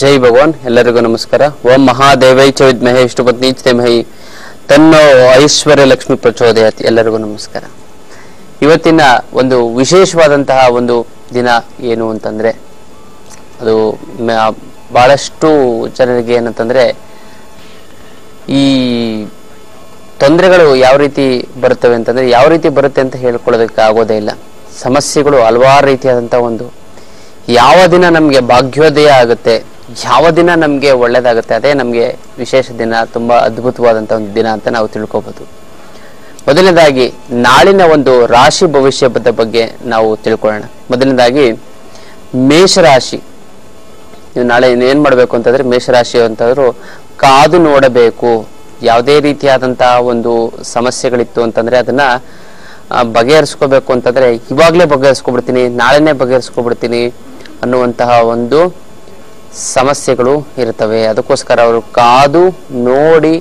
ಜೈ ಭಗವಾನ್. ಎಲ್ಲರಿಗೂ ನಮಸ್ಕಾರ. ಓಂ ಮಹಾದೇವೈ ಚ ವಿದ್ಮಹೇ ವಿಷ್ಣುಪತ್ನಿ ಮಹಿ ತನ್ನೋ ಐಶ್ವರ್ಯ ಲಕ್ಷ್ಮಿ ಪ್ರಚೋದಯಾತಿ. ಎಲ್ಲರಿಗೂ ನಮಸ್ಕಾರ. ಇವತ್ತಿನ ಒಂದು ವಿಶೇಷವಾದಂತಹ ಒಂದು ದಿನ ಏನು ಅಂತಂದ್ರೆ, ಅದು ಬಹಳಷ್ಟು ಜನರಿಗೆ ಏನಂತಂದ್ರೆ, ಈ ತೊಂದರೆಗಳು ಯಾವ ರೀತಿ ಬರುತ್ತವೆ ಅಂತಂದ್ರೆ, ಯಾವ ರೀತಿ ಬರುತ್ತೆ ಅಂತ ಹೇಳ್ಕೊಳ್ಳೋದಕ್ಕೆ ಆಗೋದೇ ಇಲ್ಲ. ಸಮಸ್ಯೆಗಳು ಹಲವಾರು ರೀತಿಯಾದಂತಹ ಒಂದು, ಯಾವ ದಿನ ನಮಗೆ ಭಾಗ್ಯೋದಯ ಆಗುತ್ತೆ ಯಾವ ದಿನ ನಮಗೆ ಒಳ್ಳೆಯದಾಗುತ್ತೆ ಅದೇ ನಮಗೆ ವಿಶೇಷ ದಿನ, ತುಂಬಾ ಅದ್ಭುತವಾದಂಥ ಒಂದು ದಿನ ಅಂತ ನಾವು ತಿಳ್ಕೊಬಹುದು ಮೊದಲನೇದಾಗಿ, ನಾಳಿನ ಒಂದು ರಾಶಿ ಭವಿಷ್ಯದ ಬಗ್ಗೆ ನಾವು ತಿಳ್ಕೊಳ್ಳೋಣ. ಮೊದಲನೇದಾಗಿ, ಮೇಷರಾಶಿ. ನೀವು ನಾಳೆ ಏನು ಮಾಡಬೇಕು ಅಂತಂದ್ರೆ, ಮೇಷರಾಶಿ ಅಂತಂದ್ರು, ಕಾದು ನೋಡಬೇಕು. ಯಾವುದೇ ರೀತಿಯಾದಂತಹ ಒಂದು ಸಮಸ್ಯೆಗಳಿತ್ತು ಅಂತಂದ್ರೆ ಅದನ್ನ ಬಗೆಹರಿಸ್ಕೋಬೇಕು ಅಂತಂದ್ರೆ, ಇವಾಗ್ಲೇ ಬಗೆಹರಿಸ್ಕೊಬಿಡ್ತೀನಿ, ನಾಳೆನೇ ಬಗೆಹರಿಸ್ಕೊಬಿಡ್ತೀನಿ ಅನ್ನುವಂತಹ ಒಂದು ಸಮಸ್ಯೆಗಳು ಇರ್ತವೆ ಅದಕ್ಕೋಸ್ಕರ ಅವರು ಕಾದು ನೋಡಿ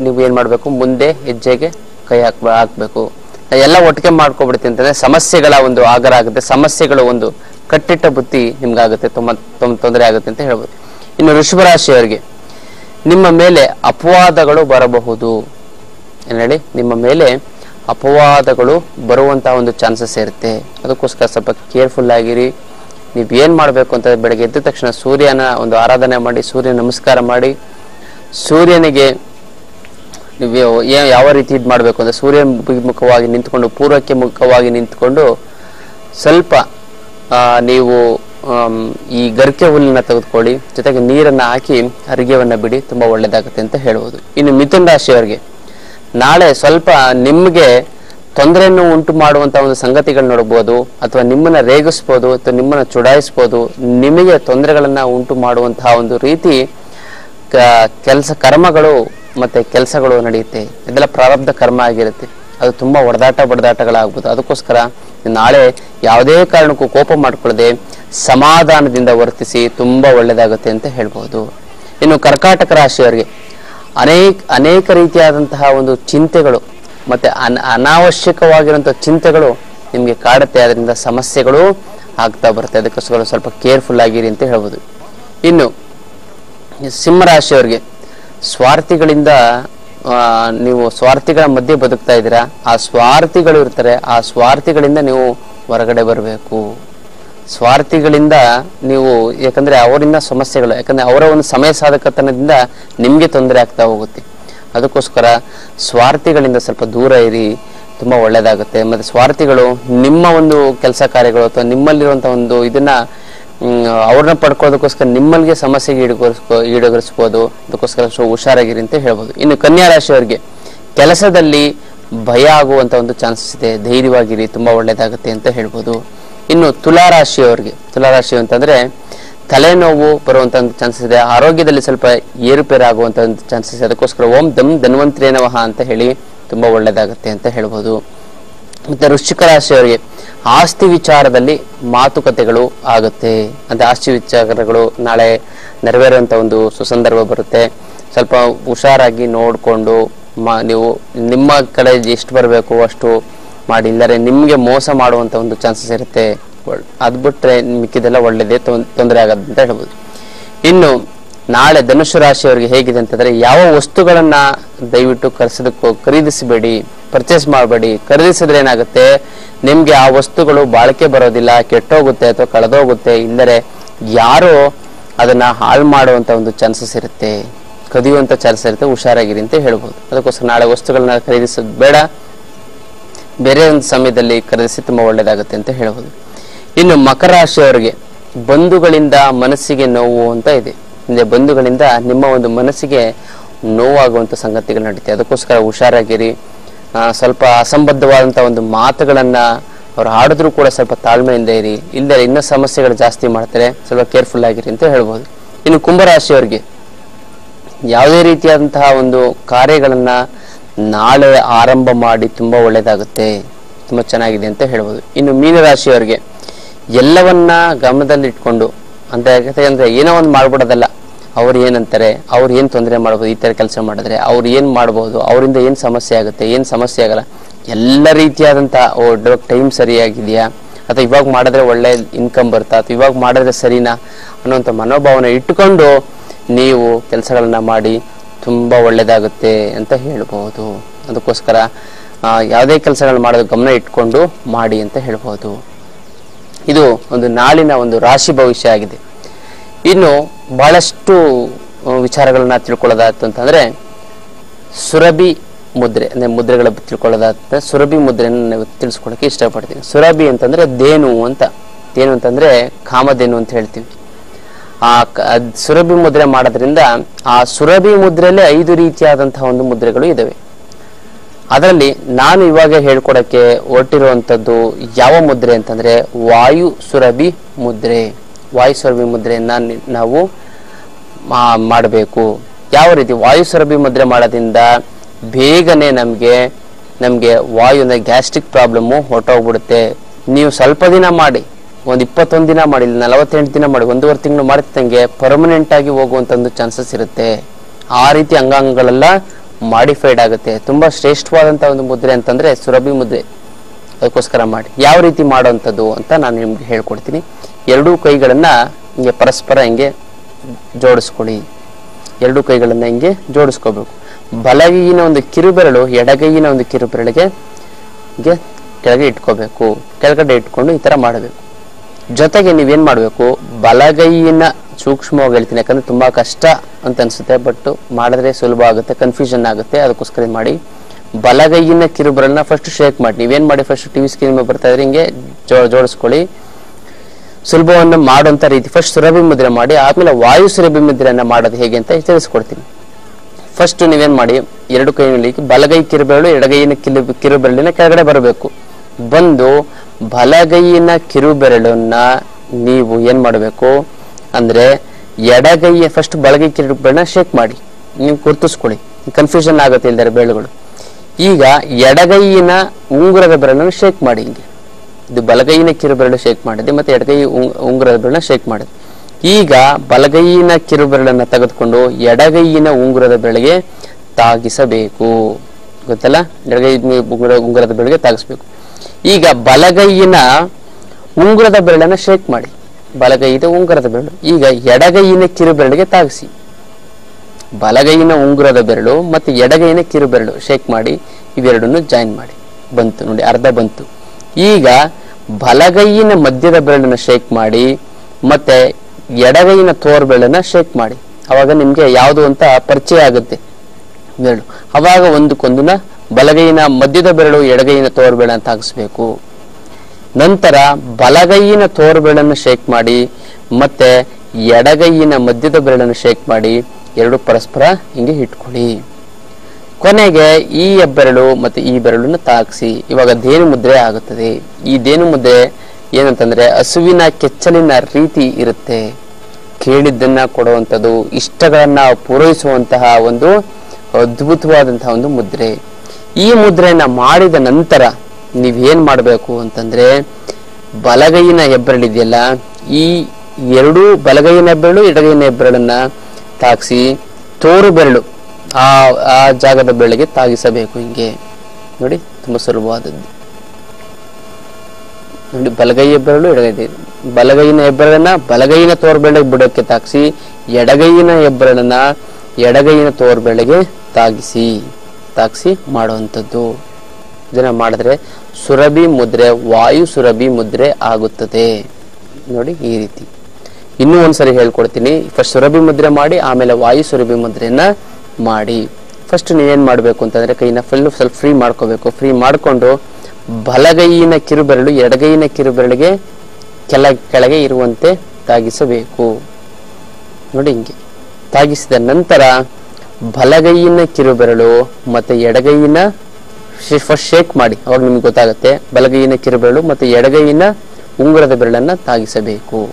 ನೀವು ಏನು ಮಾಡಬೇಕು? ಮುಂದೆ ಹೆಜ್ಜೆಗೆ ಕೈ ಹಾಕ್ ಹಾಕಬೇಕು. ಎಲ್ಲ ಒಟ್ಟಿಗೆ ಮಾಡ್ಕೊಬಿಡ್ತೀನಿ ಅಂತಂದರೆ ಸಮಸ್ಯೆಗಳ ಒಂದು ಆಗರ ಆಗುತ್ತೆ. ಸಮಸ್ಯೆಗಳು ಒಂದು ಕಟ್ಟಿಟ್ಟ ಬುತ್ತಿ ನಿಮ್ಗಾಗುತ್ತೆ. ತುಂಬ ತುಂಬ ತೊಂದರೆ ಆಗುತ್ತೆ ಅಂತ ಹೇಳ್ಬೋದು. ಇನ್ನು ವೃಷಭ ರಾಶಿಯವರಿಗೆ ನಿಮ್ಮ ಮೇಲೆ ಅಪವಾದಗಳು ಬರಬಹುದು. ಹೇಳಿ? ನಿಮ್ಮ ಮೇಲೆ ಅಪವಾದಗಳು ಬರುವಂತಹ ಒಂದು ಚಾನ್ಸಸ್ ಇರುತ್ತೆ. ಅದಕ್ಕೋಸ್ಕರ ಸ್ವಲ್ಪ ಕೇರ್ಫುಲ್ ಆಗಿರಿ. ನೀವು ಏನು ಮಾಡಬೇಕು ಅಂತ ಬೆಳಗ್ಗೆ ಎದ್ದ ತಕ್ಷಣ ಸೂರ್ಯನ ಒಂದು ಆರಾಧನೆ ಮಾಡಿ ಸೂರ್ಯ ನಮಸ್ಕಾರ ಮಾಡಿ, ಸೂರ್ಯನಿಗೆ ನೀವು ಯಾವ- ರೀತಿ ಇದು ಮಾಡಬೇಕು ಅಂದರೆ ಸೂರ್ಯ ಮುಖವಾಗಿ ನಿಂತ್ಕೊಂಡು, ಪೂರ್ವಕ್ಕೆ ಮುಖವಾಗಿ ನಿಂತ್ಕೊಂಡು ಸ್ವಲ್ಪ ನೀವು ಈ ಗರಿಕೆ ಹುಲ್ಲನ್ನ ತೆಗೆದುಕೊಳ್ಳಿ, ಜೊತೆಗೆ ನೀರನ್ನ ಹಾಕಿ ಅರಿಗೆವನ್ನ ಬಿಡಿ, ತುಂಬಾ ಒಳ್ಳೆಯದಾಗುತ್ತೆ ಅಂತ ಹೇಳ್ಬೋದು. ಇನ್ನು ಮಿಥುನ್ ರಾಶಿಯವರಿಗೆ, ನಾಳೆ ಸ್ವಲ್ಪ ನಿಮಗೆ ತೊಂದರೆಯನ್ನು ಉಂಟು ಮಾಡುವಂತಹ ಒಂದು ಸಂಗತಿಗಳನ್ನ ನೋಡಬಹುದು ಅಥವಾ ನಿಮ್ಮನ್ನ ರೇಗಿಸ್ಬೋದು ಅಥವಾ ನಿಮ್ಮನ್ನ ಚುಡಾಯಿಸ್ಬೋದು, ನಿಮಗೆ ತೊಂದರೆಗಳನ್ನ ಉಂಟು ಮಾಡುವಂತಹ ಒಂದು ರೀತಿ ಕೆಲಸ ಕರ್ಮಗಳು ಮತ್ತೆ ಕೆಲಸಗಳು ನಡೆಯುತ್ತೆ. ಇದೆಲ್ಲ ಪ್ರಾರಬ್ಧ ಕರ್ಮ ಆಗಿರುತ್ತೆ. ಅದು ತುಂಬಾ ಹೊಡೆದಾಟ ಬಡದಾಟಗಳಾಗ್ಬೋದು. ಅದಕ್ಕೋಸ್ಕರ ನಾಳೆ ಯಾವುದೇ ಕಾರಣಕ್ಕೂ ಕೋಪ ಮಾಡಿಕೊಳ್ಳದೆ ಸಮಾಧಾನದಿಂದ ವರ್ತಿಸಿ ತುಂಬಾ ಒಳ್ಳೇದಾಗುತ್ತೆ ಅಂತ ಹೇಳ್ಬೋದು. ಇನ್ನು ಕರ್ಕಾಟಕ ರಾಶಿಯವರಿಗೆ ಅನೇಕ ಅನೇಕ ರೀತಿಯಾದಂತಹ ಒಂದು ಚಿಂತೆಗಳು ಮತ್ತೆ ಅನ್, ಅನಾವಶ್ಯಕವಾಗಿರುವಂಥ ಚಿಂತೆಗಳು ನಿಮಗೆ ಕಾಡುತ್ತೆ. ಅದರಿಂದ ಸಮಸ್ಯೆಗಳು ಆಗ್ತಾ ಬರುತ್ತೆ. ಅದಕ್ಕೋಸ್ಕರ ಸ್ವಲ್ಪ ಕೇರ್ಫುಲ್ ಆಗಿರಿ ಅಂತ ಹೇಳ್ಬೋದು. ಇನ್ನು, ಸಿಂಹರಾಶಿಯವರಿಗೆ ಸ್ವಾರ್ಥಿಗಳಿಂದ ನೀವು ಸ್ವಾರ್ಥಿಗಳ ಮಧ್ಯೆ ಬದುಕ್ತಾ ಇದ್ದೀರಾ? ಆ ಸ್ವಾರ್ಥಿಗಳು ಇರ್ತಾರೆ. ಆ ಸ್ವಾರ್ಥಿಗಳಿಂದ ನೀವು ಹೊರಗಡೆ ಬರಬೇಕು. ಸ್ವಾರ್ಥಿಗಳಿಂದ ನೀವು, ಯಾಕಂದ್ರೆ ಅವರಿಂದ ಸಮಸ್ಯೆಗಳು, ಯಾಕಂದ್ರೆ ಅವರ ಒಂದು ಸಮಯ ಸಾಧಕತನದಿಂದ ನಿಮಗೆ ತೊಂದರೆ ಆಗ್ತಾ ಹೋಗುತ್ತೆ. ಅದಕ್ಕೋಸ್ಕರ ಸ್ವಾರ್ಥಿಗಳಿಂದ ಸ್ವಲ್ಪ ದೂರ ಇರಿ, ತುಂಬ ಒಳ್ಳೆಯದಾಗುತ್ತೆ ಮತ್ತು ಸ್ವಾರ್ಥಿಗಳು ನಿಮ್ಮ ಒಂದು ಕೆಲಸ ಕಾರ್ಯಗಳು ಅಥವಾ ನಿಮ್ಮಲ್ಲಿರುವಂಥ ಒಂದು ಇದನ್ನ ಅವ್ರನ್ನ ಪಡ್ಕೊಳ್ಳೋದಕ್ಕೋಸ್ಕರ ನಿಮ್ಮಲ್ಲಿಗೆ ಸಮಸ್ಯೆಗೆ ಈಡುಗರಿಸ್ಕೋ ಈಡಗರಿಸ್ಬೋದು ಅದಕ್ಕೋಸ್ಕರ ಸ್ವಲ್ಪ ಹುಷಾರಾಗಿರಿ ಅಂತ ಹೇಳ್ಬೋದು. ಇನ್ನು ಕನ್ಯಾ ರಾಶಿಯವರಿಗೆ ಕೆಲಸದಲ್ಲಿ ಭಯ ಆಗುವಂಥ ಒಂದು ಚಾನ್ಸಸ್ ಇದೆ. ಧೈರ್ಯವಾಗಿರಿ, ತುಂಬ ಒಳ್ಳೆಯದಾಗುತ್ತೆ ಅಂತ ಹೇಳ್ಬೋದು. ಇನ್ನು ತುಲಾ ತುಲಾರಾಶಿ ತುಲಾ ರಾಶಿ ಅಂತಂದ್ರೆ ತಲೆನೋವು ಬರುವಂತ ಚಾನ್ಸಸ್ ಇದೆ, ಆರೋಗ್ಯದಲ್ಲಿ ಸ್ವಲ್ಪ ಏರುಪೇರು ಆಗುವಂತ ಚಾನ್ಸಸ್ ಇದೆ. ಅದಕ್ಕೋಸ್ಕರ ಓಂ ದಮ್ ಧನ್ವಂತರೇ ನಮಃ ಅಂತ ಹೇಳಿ ತುಂಬಾ ಒಳ್ಳೇದಾಗುತ್ತೆ ಅಂತ ಹೇಳ್ಬೋದು. ಮತ್ತೆ ವೃಶ್ಚಿಕ ರಾಶಿಯವರಿಗೆ ಆಸ್ತಿ ವಿಚಾರದಲ್ಲಿ ಮಾತುಕತೆಗಳು ಆಗುತ್ತೆ. ಅಂತ ಆಸ್ತಿ ವಿಚಾರಗಳು ನಾಳೆ ನೆರವೇರುವಂತ ಒಂದು ಸುಸಂದರ್ಭ ಬರುತ್ತೆ. ಸ್ವಲ್ಪ ಹುಷಾರಾಗಿ ನೋಡಿಕೊಂಡು ಮಾ, ನೀವು ನಿಮ್ಮ ಕಡೆ ಎಷ್ಟು ಬರಬೇಕು ಅಷ್ಟು ಮಾಡಿ ಇಲ್ಲರೆ ನಿಮಗೆ ಮೋಸ ಮಾಡುವಂತ ಒಂದು ಚಾನ್ಸಸ್ ಇರುತ್ತೆ. ಅದ್ ಬಿಟ್ಟರೆ ಮಿಕ್ಕಿದೆಲ್ಲ ಒಳ್ಳೆಯದೇ ತೊಂದರೆ ಆಗದು ಅಂತ ಹೇಳ್ಬೋದು. ಇನ್ನು, ನಾಳೆ ಧನುಷು ರಾಶಿಯವರಿಗೆ ಹೇಗಿದೆ ಅಂತಂದ್ರೆ, ಯಾವ ವಸ್ತುಗಳನ್ನು ದಯವಿಟ್ಟು ಕರೆಸೋದಕ್ಕೂ ಖರೀದಿಸಬೇಡಿ ಪರ್ಚೇಸ್ ಮಾಡಬೇಡಿ. ಖರೀದಿಸಿದ್ರೆ ಏನಾಗುತ್ತೆ? ನಿಮಗೆ ಆ ವಸ್ತುಗಳು ಬಾಳಿಕೆ ಬರೋದಿಲ್ಲ, ಕೆಟ್ಟೋಗುತ್ತೆ ಅಥವಾ ಕಳೆದೋಗುತ್ತೆ. ಎಂದರೆ ಯಾರೋ ಅದನ್ನ ಹಾಳು ಮಾಡುವಂತ ಒಂದು ಚಾನ್ಸಸ್ ಇರುತ್ತೆ. ಕದಿಯುವಂತ ಚಾನ್ಸಸ್ ಇರುತ್ತೆ. ಹುಷಾರಾಗಿರಿ ಅಂತ ಹೇಳ್ಬೋದು. ಅದಕ್ಕೋಸ್ಕರ ನಾಳೆ ವಸ್ತುಗಳನ್ನ ಖರೀದಿಸೋದು ಬೇಡ. ಬೇರೆ ಒಂದು ಸಮಯದಲ್ಲಿ ಖರೀದಿಸಿ ತುಂಬ ಒಳ್ಳೆಯದಾಗುತ್ತೆ ಅಂತ ಹೇಳ್ಬೋದು. ಇನ್ನು ಮಕರ ರಾಶಿಯವರಿಗೆ ಬಂಧುಗಳಿಂದ ಮನಸ್ಸಿಗೆ ನೋವು ಅಂತ ಇದೆ. ಅಂದ್ರೆ ಬಂಧುಗಳಿಂದ ನಿಮ್ಮ ಒಂದು ಮನಸ್ಸಿಗೆ ನೋವಾಗುವಂತ ಸಂಗತಿಗಳು ನಡೀತೆ. ಅದಕ್ಕೋಸ್ಕರ ಹುಷಾರಾಗಿರಿ. ಸ್ವಲ್ಪ ಅಸಂಬದ್ಧವಾದಂಥ ಒಂದು ಮಾತುಗಳನ್ನ ಅವ್ರು ಆಡಿದ್ರೂ ಕೂಡ ಸ್ವಲ್ಪ ತಾಳ್ಮೆಯಿಂದ ಇರಿ. ಇಲ್ಲದೆ ಇನ್ನೂ ಸಮಸ್ಯೆಗಳು ಜಾಸ್ತಿ ಮಾಡ್ತಾರೆ. ಸ್ವಲ್ಪ ಕೇರ್ಫುಲ್ ಆಗಿರಿ ಅಂತ ಹೇಳ್ಬೋದು. ಇನ್ನು ಕುಂಭರಾಶಿಯವರಿಗೆ ಯಾವುದೇ ರೀತಿಯಾದಂತಹ ಒಂದು ಕಾರ್ಯಗಳನ್ನ ನಾಳೆ ಆರಂಭ ಮಾಡಿ ತುಂಬಾ ಒಳ್ಳೆಯದಾಗುತ್ತೆ ತುಂಬಾ ಚೆನ್ನಾಗಿದೆ ಅಂತ ಹೇಳ್ಬೋದು. ಇನ್ನು ಮೀನರಾಶಿಯವರಿಗೆ ಎಲ್ಲವನ್ನ ಗಮನದಲ್ಲಿ ಇಟ್ಕೊಂಡು ಅಂತ ಯಾಕಂದ್ರೆ ಏನೋ ಒಂದು ಮಾಡ್ಬಿಡೋದಲ್ಲ. ಅವ್ರು ಏನಂತಾರೆ, ಅವ್ರು ಏನು ತೊಂದರೆ ಮಾಡ್ಬೋದು, ಈ ತರ ಕೆಲಸ ಮಾಡಿದ್ರೆ, ಅವ್ರು ಏನು ಮಾಡ್ಬೋದು, ಅವರಿಂದ ಏನು ಸಮಸ್ಯೆ ಆಗುತ್ತೆ, ಏನು ಸಮಸ್ಯೆ ಆಗಲ್ಲ. ಎಲ್ಲ ರೀತಿಯಾದಂತಹ ಟೈಮ್ ಸರಿಯಾಗಿದೆಯಾ? ಅಥವಾ ಇವಾಗ ಮಾಡಿದ್ರೆ ಒಳ್ಳೆ ಇನ್ಕಮ್ ಬರುತ್ತಾ? ಅಥವಾ ಇವಾಗ ಮಾಡಿದ್ರೆ ಸರಿನಾ? ಅನ್ನೋಂಥ ಮನೋಭಾವನೆ ಇಟ್ಟುಕೊಂಡು ನೀವು ಕೆಲಸಗಳನ್ನ ಮಾಡಿ ತುಂಬಾ ಒಳ್ಳೆಯದಾಗುತ್ತೆ ಅಂತ ಹೇಳ್ಬೋದು. ಅದಕ್ಕೋಸ್ಕರ ಯಾವುದೇ ಕೆಲಸಗಳು ಮಾಡೋದು ಗಮನ ಇಟ್ಕೊಂಡು ಮಾಡಿ ಅಂತ ಹೇಳ್ಬೋದು. ಇದು ಒಂದು ನಾಳಿನ ಒಂದು ರಾಶಿ ಭವಿಷ್ಯ ಆಗಿದೆ. ಇನ್ನು ಬಹಳಷ್ಟು ವಿಚಾರಗಳನ್ನ ತಿಳ್ಕೊಳ್ಳೋದಾಯ್ತು ಅಂತಂದ್ರೆ, ಸುರಭಿ ಮುದ್ರೆ, ಅಂದ್ರೆ ಮುದ್ರೆಗಳ ತಿಳ್ಕೊಳ್ಳೋದಾದ ಸುರಭಿ ಮುದ್ರೆಯನ್ನು ತಿಳಿಸ್ಕೊಳಕ್ಕೆ ಇಷ್ಟಪಡ್ತೀನಿ. ಸುರಭಿ ಅಂತಂದ್ರೆ ದೇನು ಅಂತ. ದೇನು ಅಂತಂದ್ರೆ ಕಾಮಧೇನು ಅಂತ ಹೇಳ್ತೀವಿ. ಆ ಸುರಭಿ ಮುದ್ರೆ ಮಾಡೋದ್ರಿಂದ ಆ ಸುರಭಿ ಮುದ್ರೆಯಲ್ಲೇ ಐದು ರೀತಿಯಾದಂತಹ ಒಂದು ಮುದ್ರೆಗಳು ಇದಾವೆ. ಅದರಲ್ಲಿ ನಾನು ಇವಾಗ ಹೇಳ್ಕೊಡಕ್ಕೆ ಹೊರಟಿರುವಂತದ್ದು ಯಾವ ಮುದ್ರೆ ಅಂತಂದ್ರೆ ವಾಯು ಸುರಭಿ ಮುದ್ರೆ. ವಾಯು ಸುರಭಿ ಮುದ್ರೆಯನ್ನು ನಾವು ಮಾಡಬೇಕು. ಯಾವ ರೀತಿ ವಾಯು ಸುರಭಿ ಮುದ್ರೆ ಮಾಡೋದ್ರಿಂದ ಬೇಗನೆ ನಮಗೆ ನಮಗೆ ವಾಯು ಅಂದ್ರೆ ಗ್ಯಾಸ್ಟ್ರಿಕ್ ಪ್ರಾಬ್ಲಮ್ಮು ಹೊರಟೋಗ್ಬಿಡುತ್ತೆ. ನೀವು ಸ್ವಲ್ಪ ದಿನ ಮಾಡಿ, ಒಂದು ಇಪ್ಪತ್ತೊಂದು ದಿನ ಮಾಡಿ ನಲವತ್ತೆಂಟು ದಿನ ಮಾಡಿ, ಒಂದೂವರೆ ತಿಂಗಳು ಮಾಡಿದಂಗೆ ಪರ್ಮನೆಂಟ್ ಆಗಿ ಹೋಗುವಂತ ಚಾನ್ಸಸ್ ಇರುತ್ತೆ. ಆ ರೀತಿ ಅಂಗಾಂಗಗಳೆಲ್ಲ ಮಾಡಿಫೈಡ್ ಆಗುತ್ತೆ. ತುಂಬಾ ಶ್ರೇಷ್ಠವಾದಂತ ಒಂದು ಮುದ್ರೆ ಅಂತಂದ್ರೆ ಸುರಭಿ ಮುದ್ರೆ. ಅದಕ್ಕೋಸ್ಕರ ಮಾಡಿ. ಯಾವ ರೀತಿ ಮಾಡುವಂಥದ್ದು ಅಂತ ನಾನು ನಿಮ್ಗೆ ಹೇಳ್ಕೊಡ್ತೀನಿ. ಎರಡೂ ಕೈಗಳನ್ನು ಹಿಂಗೆ ಪರಸ್ಪರ ಹಿಂಗೆ ಜೋಡಿಸ್ಕೊಳ್ಳಿ. ಎರಡೂ ಕೈಗಳನ್ನು ಹಿಂಗೆ ಜೋಡಿಸ್ಕೋಬೇಕು. ಬಲಗೈಯಿನ ಒಂದು ಕಿರುಬೆರಳು ಎಡಗೈಯಿನ ಒಂದು ಕಿರುಬೆರಳಿಗೆ ಹಿಂಗೆ ಕೆಳಗೆ ಇಟ್ಕೋಬೇಕು. ಕೆಳಗಡೆ ಇಟ್ಕೊಂಡು ಈ ತರ ಮಾಡಬೇಕು. ಜೊತೆಗೆ ನೀವೇನು ಮಾಡಬೇಕು? ಬಲಗೈಯಿನ ಸೂಕ್ಷ್ಮವಾಗಿ ಹೇಳ್ತೀನಿ, ಯಾಕಂದ್ರೆ ತುಂಬಾ ಕಷ್ಟ ಅಂತ ಅನ್ಸುತ್ತೆ, ಬಟ್ ಮಾಡಿದ್ರೆ ಸುಲಭ ಆಗುತ್ತೆ ಕನ್ಫ್ಯೂಷನ್ ಆಗುತ್ತೆ, ಅದಕ್ಕೋಸ್ಕರ ಏನ್ ಮಾಡಿ ಬಲಗೈಯಿನ ಕಿರುಬರನ್ನ ಫಸ್ಟ್ ಶೇಕ್ ಮಾಡಿ. ನೀವೇನ್ ಮಾಡಿ ಫಸ್ಟ್ ಟಿವಿ ಸ್ಕ್ರೀನ್ ಮೇಲೆ ಬರ್ತಾ ಇದ್ರೆ ಹಿಂಗೆ ಜೋ ಜೋಡಿಸ್ಕೊಳ್ಳಿ. ಸುಲಭವನ್ನು ಮಾಡುವಂತ ರೀತಿ ಫಸ್ಟ್ ಸುರಭಿ ಮುದ್ರೆ ಮಾಡಿ ಆಮೇಲೆ ವಾಯು ಸುರಭಿ ಮುದ್ರೆಯನ್ನ ಮಾಡೋದು ಹೇಗೆ ಅಂತ ತಿಳಿಸ್ಕೊಡ್ತೀನಿ. ಫಸ್ಟ್ ನೀವೇನ್ ಮಾಡಿ, ಎರಡು ಕೈನಲ್ಲಿ ಬಲಗೈ ಕಿರುಬೆರಳು ಎಡಗೈಯಿನ ಕಿಲು ಕಿರುಬೆರಳಿನ ಕೆಳಗಡೆ ಬರಬೇಕು. ಬಂದು ಬಲಗೈಯಿನ ಕಿರುಬೆರಳನ್ನ ನೀವು ಏನ್ ಮಾಡಬೇಕು? ಅಂದ್ರೆ ಎಡಗೈಯ ಫಸ್ಟ್ ಬಲಗೈ ಕಿರೀಟಗಳನ್ನ ಶೇಕ್ ಮಾಡಿ. ನೀವು ಗುರ್ತಿಸ್ಕೊಳ್ಳಿ. ಕನ್ಫ್ಯೂಷನ್ ಆಗುತ್ತೆ ಇಲ್ದಾರೆ ಬೆರಳುಗಳು. ಈಗ ಎಡಗೈಯಿನ ಉಂಗುರದ ಬೆರಳನ್ನು ಶೇಕ್ ಮಾಡಿ ಹಿಂಗೆ. ಇದು ಬಲಗೈಯಿನ ಕಿರುಬೆರಳು ಶೇಕ್ ಮಾಡಿದೆ ಮತ್ತೆ ಎಡಗೈ ಉಂಗ್- ಉಂಗುರದ ಬೆರಳನ್ನ ಶೇಕ್ ಮಾಡಿದೆ. ಈಗ ಬಲಗೈಯಿನ ಕಿರುಬೆರಳನ್ನ ತೆಗೆದುಕೊಂಡು ಎಡಗೈಯಿನ ಉಂಗುರದ ಬೆರಳಿಗೆ ತಾಗಿಸಬೇಕು. ಗೊತ್ತಲ್ಲ? ಎಡಗೈ ಉಂಗುರ, ಉಂಗುರದ ಬೆರಳಿಗೆ ತಾಗಿಸ್ಬೇಕು. ಈಗ ಬಲಗೈಯಿನ ಉಂಗುರದ ಬೆರಳನ್ನು ಶೇಕ್ ಮಾಡಿ. ಬಲಗೈಯಿದ ಉಂಗುರದ ಬೆರಳು. ಈಗ ಎಡಗೈಯಿನ ಕಿರುಬೆರಳಿಗೆ ತಾಗಿಸಿ. ಬಲಗೈಯಿನ ಉಂಗುರದ ಬೆರಳು ಮತ್ತೆ ಎಡಗೈಯಿನ ಕಿರುಬೆರಳು ಶೇಕ್ ಮಾಡಿ, ಇವೆರಡನ್ನು ಜಾಯಿನ್ ಮಾಡಿ. ಬಂತು, ನೋಡಿ, ಅರ್ಧ ಬಂತು. ಈಗ ಬಲಗೈಯಿನ ಮಧ್ಯದ ಬೆರಳನ್ನು ಶೇಕ್ ಮಾಡಿ ಮತ್ತೆ ಎಡಗೈಯಿನ ತೋರ್ ಬೆರಳನ್ನ ಶೇಕ್ ಮಾಡಿ. ಅವಾಗ ನಿಮ್ಗೆ ಯಾವುದು ಅಂತ ಪರಿಚಯ ಆಗುತ್ತೆ. ಬೆರಳು. ಅವಾಗ ಒಂದಕ್ಕೊಂದನ್ನ ಬಲಗೈನ ಮಧ್ಯದ ಬೆರಳು ಎಡಗೈನ ತೋರ್ ಅಂತ ಹಾಕಿಸ್ಬೇಕು ನಂತರ ಬಲಗೈಯಿನ ತೋರು ಬೆರಳನ್ನು ಶೇಕ್ ಮಾಡಿ, ಮತ್ತೆ ಎಡಗೈಯಿನ ಮಧ್ಯದ ಬೆರಳನ್ನು ಶೇಕ್ ಮಾಡಿ, ಎರಡು ಪರಸ್ಪರ ಹಿಂಗೆ ಇಟ್ಕೊಳ್ಳಿ. ಕೊನೆಗೆ ಈ ಹೆಬ್ಬೆರಳು ಮತ್ತೆ ಈ ಬೆರಳನ್ನು ತಾಗಿಸಿ. ಇವಾಗ ದೇನು ಮುದ್ರೆ ಆಗುತ್ತದೆ. ಈ ದೇನು ಮುದ್ರೆ ಏನಂತಂದ್ರೆ ಹಸುವಿನ ಕೆಚ್ಚಲಿನ ರೀತಿ ಇರುತ್ತೆ. ಕೇಳಿದ್ದನ್ನ ಕೊಡುವಂಥದ್ದು, ಇಷ್ಟಗಳನ್ನ ಪೂರೈಸುವಂತಹ ಒಂದು ಅದ್ಭುತವಾದಂತಹ ಒಂದು ಮುದ್ರೆ. ಈ ಮುದ್ರೆಯನ್ನ ಮಾಡಿದ ನಂತರ ನೀವೇನ್ ಮಾಡಬೇಕು ಅಂತಂದ್ರೆ ಬಲಗೈಯಿನ ಹೆಬ್ಬೆರಳಿದೆಯಲ್ಲ ಈ ಎರಡೂ ಬಲಗೈಯಿನ ಹೆಬ್ಬೆರಳು ಎಡಗೈನ ಹೆಬ್ಬೆರಳನ್ನು ತಾಗಿಸಿ ತೋರು ಬೆರಳು ಆ ಆ ಜಾಗದ ಬೆರಳಿಗೆ ತಾಗಿಸಬೇಕು ಹಿಂಗೆ. ನೋಡಿ, ತುಂಬಾ ಸುಲಭವಾದದ್ದು. ನೋಡಿ, ಬಲಗೈ ಹೆಬ್ಬೆರಳು ಎಡಗೈ ಬಲಗೈನ ಹೆಬ್ಬೆರಳನ್ನ ಬಲಗೈನ ತೋರು ಬೆರಳಿಗೆ ಬುಡಕ್ಕೆ ತಾಗಿಸಿ ಎಡಗೈಯಿನ ಹೆಬ್ಬೆರಳನ್ನ ಎಡಗೈನ ತೋರ್ ಬೆರಳಿಗೆ ತಾಗಿಸಿ ತಾಗಿಸಿ ಮಾಡುವಂಥದ್ದು. ಇದನ್ನ ಮಾಡಿದ್ರೆ ಸುರಭಿ ಮುದ್ರೆ, ವಾಯು ಸುರಭಿ ಮುದ್ರೆ ಆಗುತ್ತದೆ. ನೋಡಿ ಈ ರೀತಿ. ಇನ್ನೂ ಒಂದ್ಸರಿ ಹೇಳ್ಕೊಡ್ತೀನಿ. ಫಸ್ಟ್ ಸುರಭಿ ಮುದ್ರೆ ಮಾಡಿ, ಆಮೇಲೆ ವಾಯು ಸುರಭಿ ಮುದ್ರೆಯನ್ನ ಮಾಡಿ. ಫಸ್ಟ್ ನೀವೇನ್ ಮಾಡ್ಬೇಕು ಅಂತಂದ್ರೆ ಕೈನ ಫುಲ್ ಸ್ವಲ್ಪ ಫ್ರೀ ಮಾಡ್ಕೋಬೇಕು. ಫ್ರೀ ಮಾಡ್ಕೊಂಡು ಬಲಗೈಯಿನ ಕಿರುಬೆರಳು ಎಡಗೈನ ಕಿರುಬೆರಳಿಗೆ ಕೆಳ ಕೆಳಗೆ ಇರುವಂತೆ ತಾಗಿಸಬೇಕು. ನೋಡಿ ಹಿಂಗೆ. ತಾಗಿಸಿದ ನಂತರ ಬಲಗೈಯಿನ ಕಿರುಬೆರಳು ಮತ್ತೆ ಎಡಗೈಯಿನ ಫಸ್ಟ್ ಶೇಕ್ ಮಾಡಿ. ಅವಾಗ ನಿಮ್ಗೆ ಗೊತ್ತಾಗುತ್ತೆ ಬಲಗೈಯಿನ ಕಿರುಬೆರಳು ಮತ್ತೆ ಎಡಗೈಯಿನ ಉಂಗುರದ ಬೆರಳನ್ನ ತಾಗಿಸಬೇಕು.